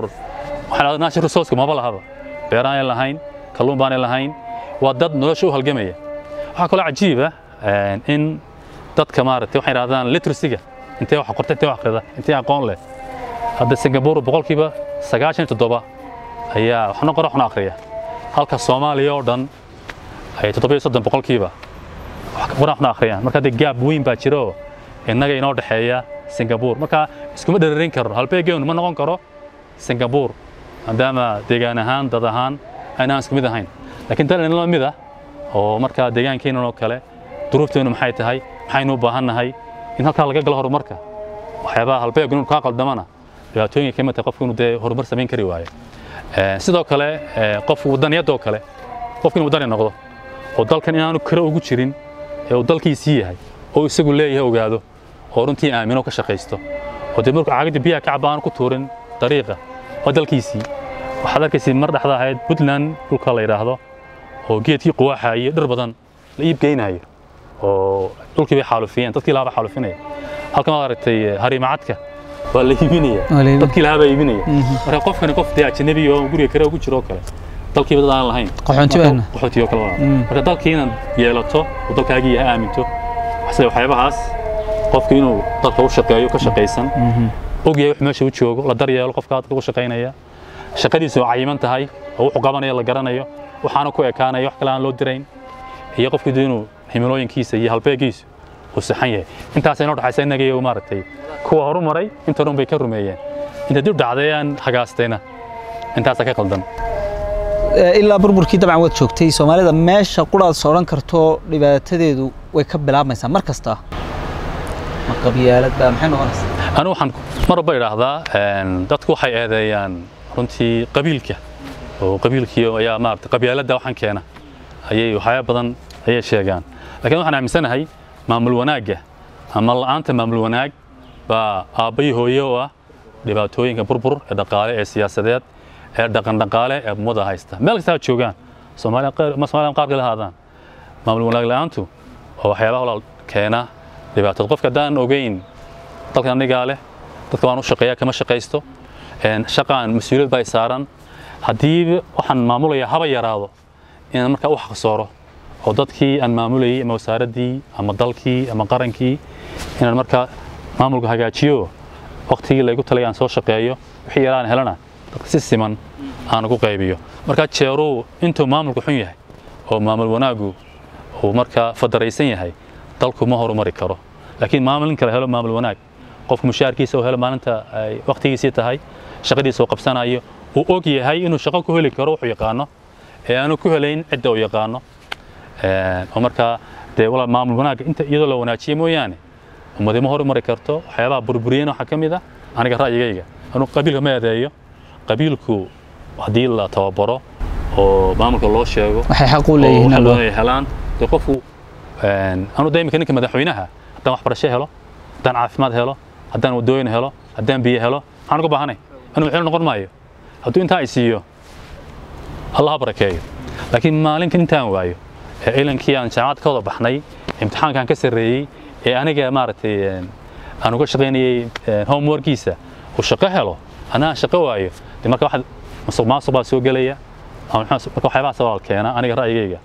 waxaa dhahda national resource maba lahaba beeraanay lahayn kalluun baanay lahayn waa dad nolosha u halgamaya waxaa kaloo cajiib ah in dadka maaragtay waxay yidhahdaan literacyga intee wax qorta intee wax akhrida intee aqoon leh hadda singabuur boqolkiiba sagaashan toddoba ayaa waxna qora waxna akhriya. Halka soomaaliya oo dhan ay toddoba iyo soddon boqolkiiba qora waxna akhriyaan marka dee gaab weyn baa jira oo innaga inoo dhexeeya singabuur marka iskuma dhararin karno halbeegeenu ma noqon karo singabuur maadaama deegaan ahaan dad ahaan aynaan isku mid ahayn. Laakiin dal inala mid ah oo markaa deegaankeenan oo kale duruufteennu maxay tahay maxaynu u baahannahay in halkaa laga galo horumarka. Waxyaabaha halbeegu inuu kaa qaldamana dhibaatooyinka ka mid tahay qofku inuu dee horumar samayn kari waayo. Sidoo kale qofku wadaniyadoo kale qofku inuu wadani noqdo oo dalkan inaanu karo ugu jirin ee uu dalkiisii yahay oo isagu leeyahay ogaado oo runtii aamino ka shaqaysto oo dee markuu caagadda biyaha ka caba aanu ku tuurin dariiqa waa dalkiisii waxaad arkaysay mar dhexda ahayd puntland dhulka la yidhaahdo oo geedkii quwaaxa iyo dhir badan la iib geynayo oo dhulkii bay xaalufiyeen dadkii lahaa baa xaalufinaya halkan waad aragtay harimacadka waa la iibinaya dadkii lahaa baa iibinaya. Marka qofkani qof dee ajnabi oo guriga kale ugu jiro kale dalkiiba dad aan lahayn. Qaxoonti oo kale waa. Marka dalkii inaad yeelato oo dalkaagii yahay aaminto waxse waxyaabahaas qofku inuu dalka u shaqeeyo ka shaqaysan ogyahay wax meesha u joogo la daryeelo qofka dadka ugu shaqaynaya shaqadiisu oo cayiman tahay oo wuxuu qabanaya la garanayo waxaana ku ekaanaya wax kale aan loo dirayn. Iyo qofku inuu himilooyinkiisa iyo halbeegiisu uu saxan yahay. Intaas inoo dhaxaysa innaga iyo maaragtay. Kuwa horumaray inta dhan bay ka rumeeyeen. Inta dib dhacday aan hagaastayna. Intaasaa ka qaldan. Ilaa burburkii dabcan waad joogtay soomaalida meesha quraad sodhan karto dhibaatadeedu way ka bilaabmaysaa mar kasta. Ma qabyaalad baa maxay noqonaysaa anigu waxaan mar walba idhaahdaa dadku waxay eedeeyaan runtii qabiilka. Oo qabiilkii ayaa maarata qabyaaladda waxaan keena ayay waxyaaba badan ayay sheegaan. Laakiin waxaan aaminsanahay maamul wanaagga ama la'aanta maamul wanaag baa aabbayi hooye oo ah dhibaatooyinka burbur ee dhaqaale ee siyaasadeed ee dhaqan dhaqaale ee ummada haysta. Meel kasta ha joogaan. Soomaaliya qaar kale haadaan. Maamul wanaag la'aantu waa waxyaabaha walaal keena dhibaatada qofka haddaan ogeyn dalkan anigaa leh dadka waan u shaqeeyaa kama shaqaysto shaqaan mas'uuliyad baa saaran. Haddii waxaan maamulaya haba yaraado inaan markaa u xaqsooro dalkii ama qarankii inaan markaa maamulka hagaajiyo waqtigii laygu talay aan soo shaqeeyo wixii yaraan helana dadka si siman aan ugu qaybiyo markaa jeeruu intuu maamulku xun yahay oo maamul wanaaggu uu markaa fadaraysan yahay dalku ma horumari karo laakiin maamul in kale helo maamul wanaag qofku mushaarkiisa uu helo maalinta ay waqtigiisii tahay shaqadiisa uu qabsanayo uu og yahay inuu shaqo ku heli karo wuxuu yaqaano ee aanu ku helayn cidda uu yaqaano oo markaa dee maamul wanaagga inta iyadoo la wanaajiye mooyaane ummadi ma horumari karto waxyaabaha burburiyeen waxaa ka mid ah aniga ra'yigayga anuu qabiilka ma eedeeyo. Qabiilku haddii la tababaro oo maamulka loo sheego waxay xaq u leeyihiin helaan dee qofku anu da imika ninka madaxweynaha haddaan waxbarasho helo haddaan caafimaad helo haddaan wadooyin helo haddaan biyo helo maxaan uga baahanay anu madaxweyne noqon maayo. Hadduu intaa ay siiyo allah ha barakeeyo laakiin maalinkan intaan waayo إلين كيان جامعات كذا بحني. امتحان كان كسر رئي إيه أنا جا مارت إيه، أنا قش غني إيه، هوم وركيسة وشقها له أنا شقوا أيه لما كان واحد مصوب ما صوب سوق ليه أو نحن كان حياة سؤال كي. أنا أنا جا رأيي جا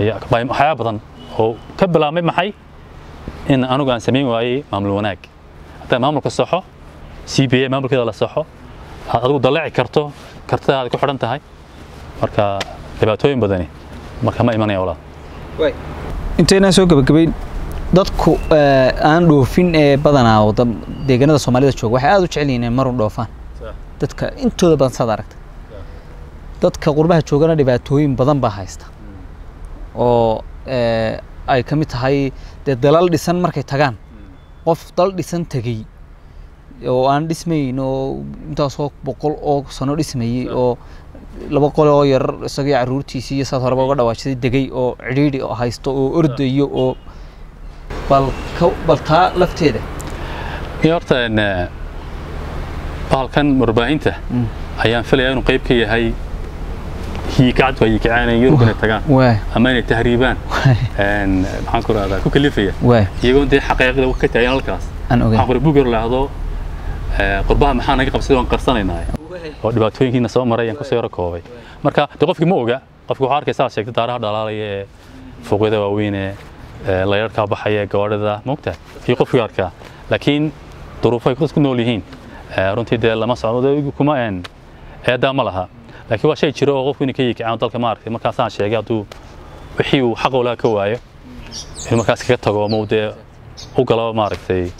يا باي حياة بطن. هو كبلا ما حي. إن أنا جا نسميه وعي مملوناك. حتى مملك الصحة. سي بي إيه مملك كذا الصحة. هذا هو ضلعي كرتو. كرتو هذا كحرنته هاي. مركا لباتوين بدني. Marka ma imanaya walaal intaynaan soo gebagabayn dadku aan dhoofin ee badanaa wada deegaanada soomaalida jooga waxay aada u jecel yihiin marun dhoofaan. Dadka intooda badan saad aragta dadka qurbaha joogana dhibaatooyin badan baa haysta. Oo ay ka mid tahay dee dalal dhisan markay tagaan. Qof dal dhisan tegey. Oo aan dhismayn oo intaasoo boqol oo sano dhismayey oo laba qol oo yar isagii caruurtiisii iyo saad horeba uga dhawaashaday degay oo cidhiidhi oo haysto oo ordayo oo bal taa lafteeda. Iyo horta bahalkan warbaahinta ayaan filayaa inuu qayb ka yahay hiikacadku ay hiikacaanayeen yurub inay tagaan. ama inay tahriibaan. Maxaan ku rahdaa ku kalifaya. Waay iyagoo dee xaqaiqda ka taagan halkaas. Aan waxaan ogeyn qori buger laahdo qurbaha maxaa naga qabsada waan qarsanaynaa oo dhibaatooyinkiina soo maray ayaan ku soo yaro koobay marka de qofkii ma oga qofki waxaa arkaysa aad sheegtay daaraha dhalaalaya ee fooqyada waaweyn ee ee layarkaa baxaya gawaadhida maogtahay kii qofkii arkaa. Laakiin duruufo ku nool yihiin. Runtii dee lama socdo kuma eedaa ma laha. Laakiin waa shay jiro oo qofku inay ka yiikicaan dalka ma aragtay markaasaan sheegay hadduu wixii uu xaq olaha ka waayo inuu markaas kaga tago ama uu dee u galo maaragtay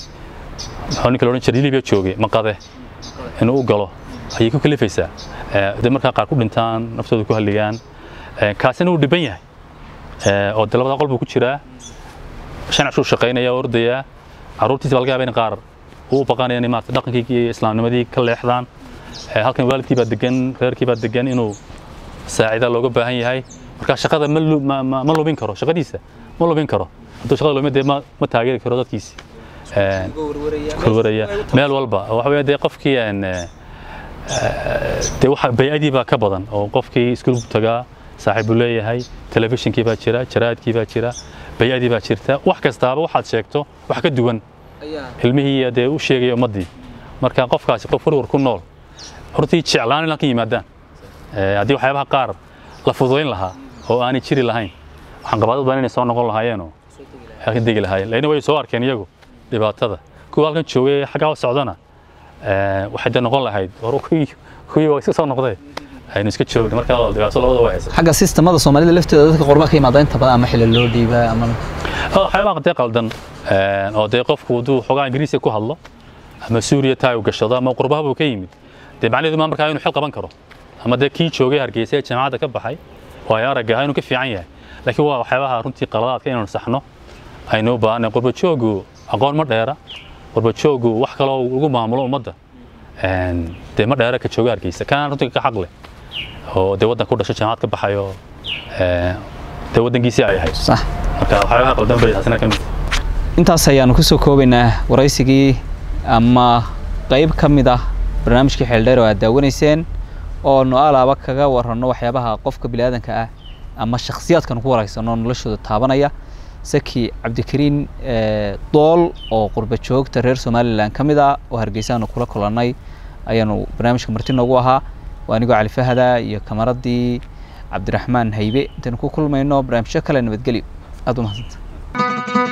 muxuu ninka la odhan jiray libiya joogay maqade inuu u galo ayay ku kalifaysaa de markaa qaar ku dhintaan naftooda ku halligaan kaasina uu dhiban yahay. Oo de labada qol buu ku jiraa. Shan cashuu shaqaynaya oo ordayaa carruurtiisa baa laga yaaba in qaar. Uu baqanaya inay maarata dhaqankii iyo islaamnimadii ka leexdaan. Halkan waalidkii baa degan reerkii baa degan inuu saacida looga baahan yahay. Marka shaqada ma lu- ma- ma ma lubin karo shaqadiisa ma lubin karo. Hadduu shaqada lumin dee ma taageeri karo dadkiisi. Korwaraya meel walba. Waxa weeye dee qofkii dee waxa bay-adii baa ka badan oo qofkii iskuul buu tagaa saaxiib buu leeyahay telefishinkii baa jira jaraadkii baa jira bay-adii baa jirta. Wax kastaaba waxaad sheegto wax ka duwan. Ilmihii dee u sheegaya ummaddii marka qofkaasi qof warwar ku nool hortii jeclaan inaan ka yimaadaan. Eh, haddii waxyaabaha qaar la fududayn lahaa oo aanay jiri lahayn waxaan qabaadad badan inay soo noqon lahaayeenoo. Ka degi lahaayeen. Laina way soo arkeen iyagu dhibaatada. Kuwa halkan joogay xaggaa socdana waxay de noqon lahayd. War kuwii waa iska soo noqdee aynu iska joogna marka dhibaato labada waa haysa xagga sistamada soomaalida lafteeda dadka qurbaha ka yimaada inta badan ama xilli loo dhiibaa ama waxyaabaha dee qaldan eh, oo dee qofku hadduu xogaa ingiriisiga ku hadlo ama suuriya taa uu gashado ama qurbaha buu ka yimid dee macnaheedu ma markaa inuu xil qaban karo? Ama dee kii joogay hargeysa ee jaamacadda ka baxay ay aragga ahaa inuu ka fiican yahay. Laakiin waa waxyaabaha runtii qaladaadka inaanu saxno aynu u baahanay qurbajoogu aqoon ma dheera qurbajoogu wax kaloo ugu maamulo ummadda. Dee ma dheera ka jooga hargeysa kanaan runtii ka xaq leh. Oo dee waddan ku dhashay jaamacad ka baxayo ee, dee waddankiisii ay ahayd. Marka waxyaabaha qaldan bay taasina ka mid. Intaas ayaanu ku soo koobaynaa waraysigii ama qayb ka mid ah barnaamijkii xeeldheer oo aad daawanayseen oo nu alaaba kaga waranno waxyaabaha qofka biniaadanka ah ama shakhsiyaadkan ku waraysano noloshooda taabanaya saki cabdikariin eh, dool oo qurba reer somalilan ka mid ah oo hargeysaanu kula kulannay ayaanu barnaamijka marti noogu ahaa. Waa anigoo cali iyo kamaradii cabdiraxmaan haybe. Intaynu ku kulmayno barnaamijyo kale nabadgelyo. Aada u mahadsanta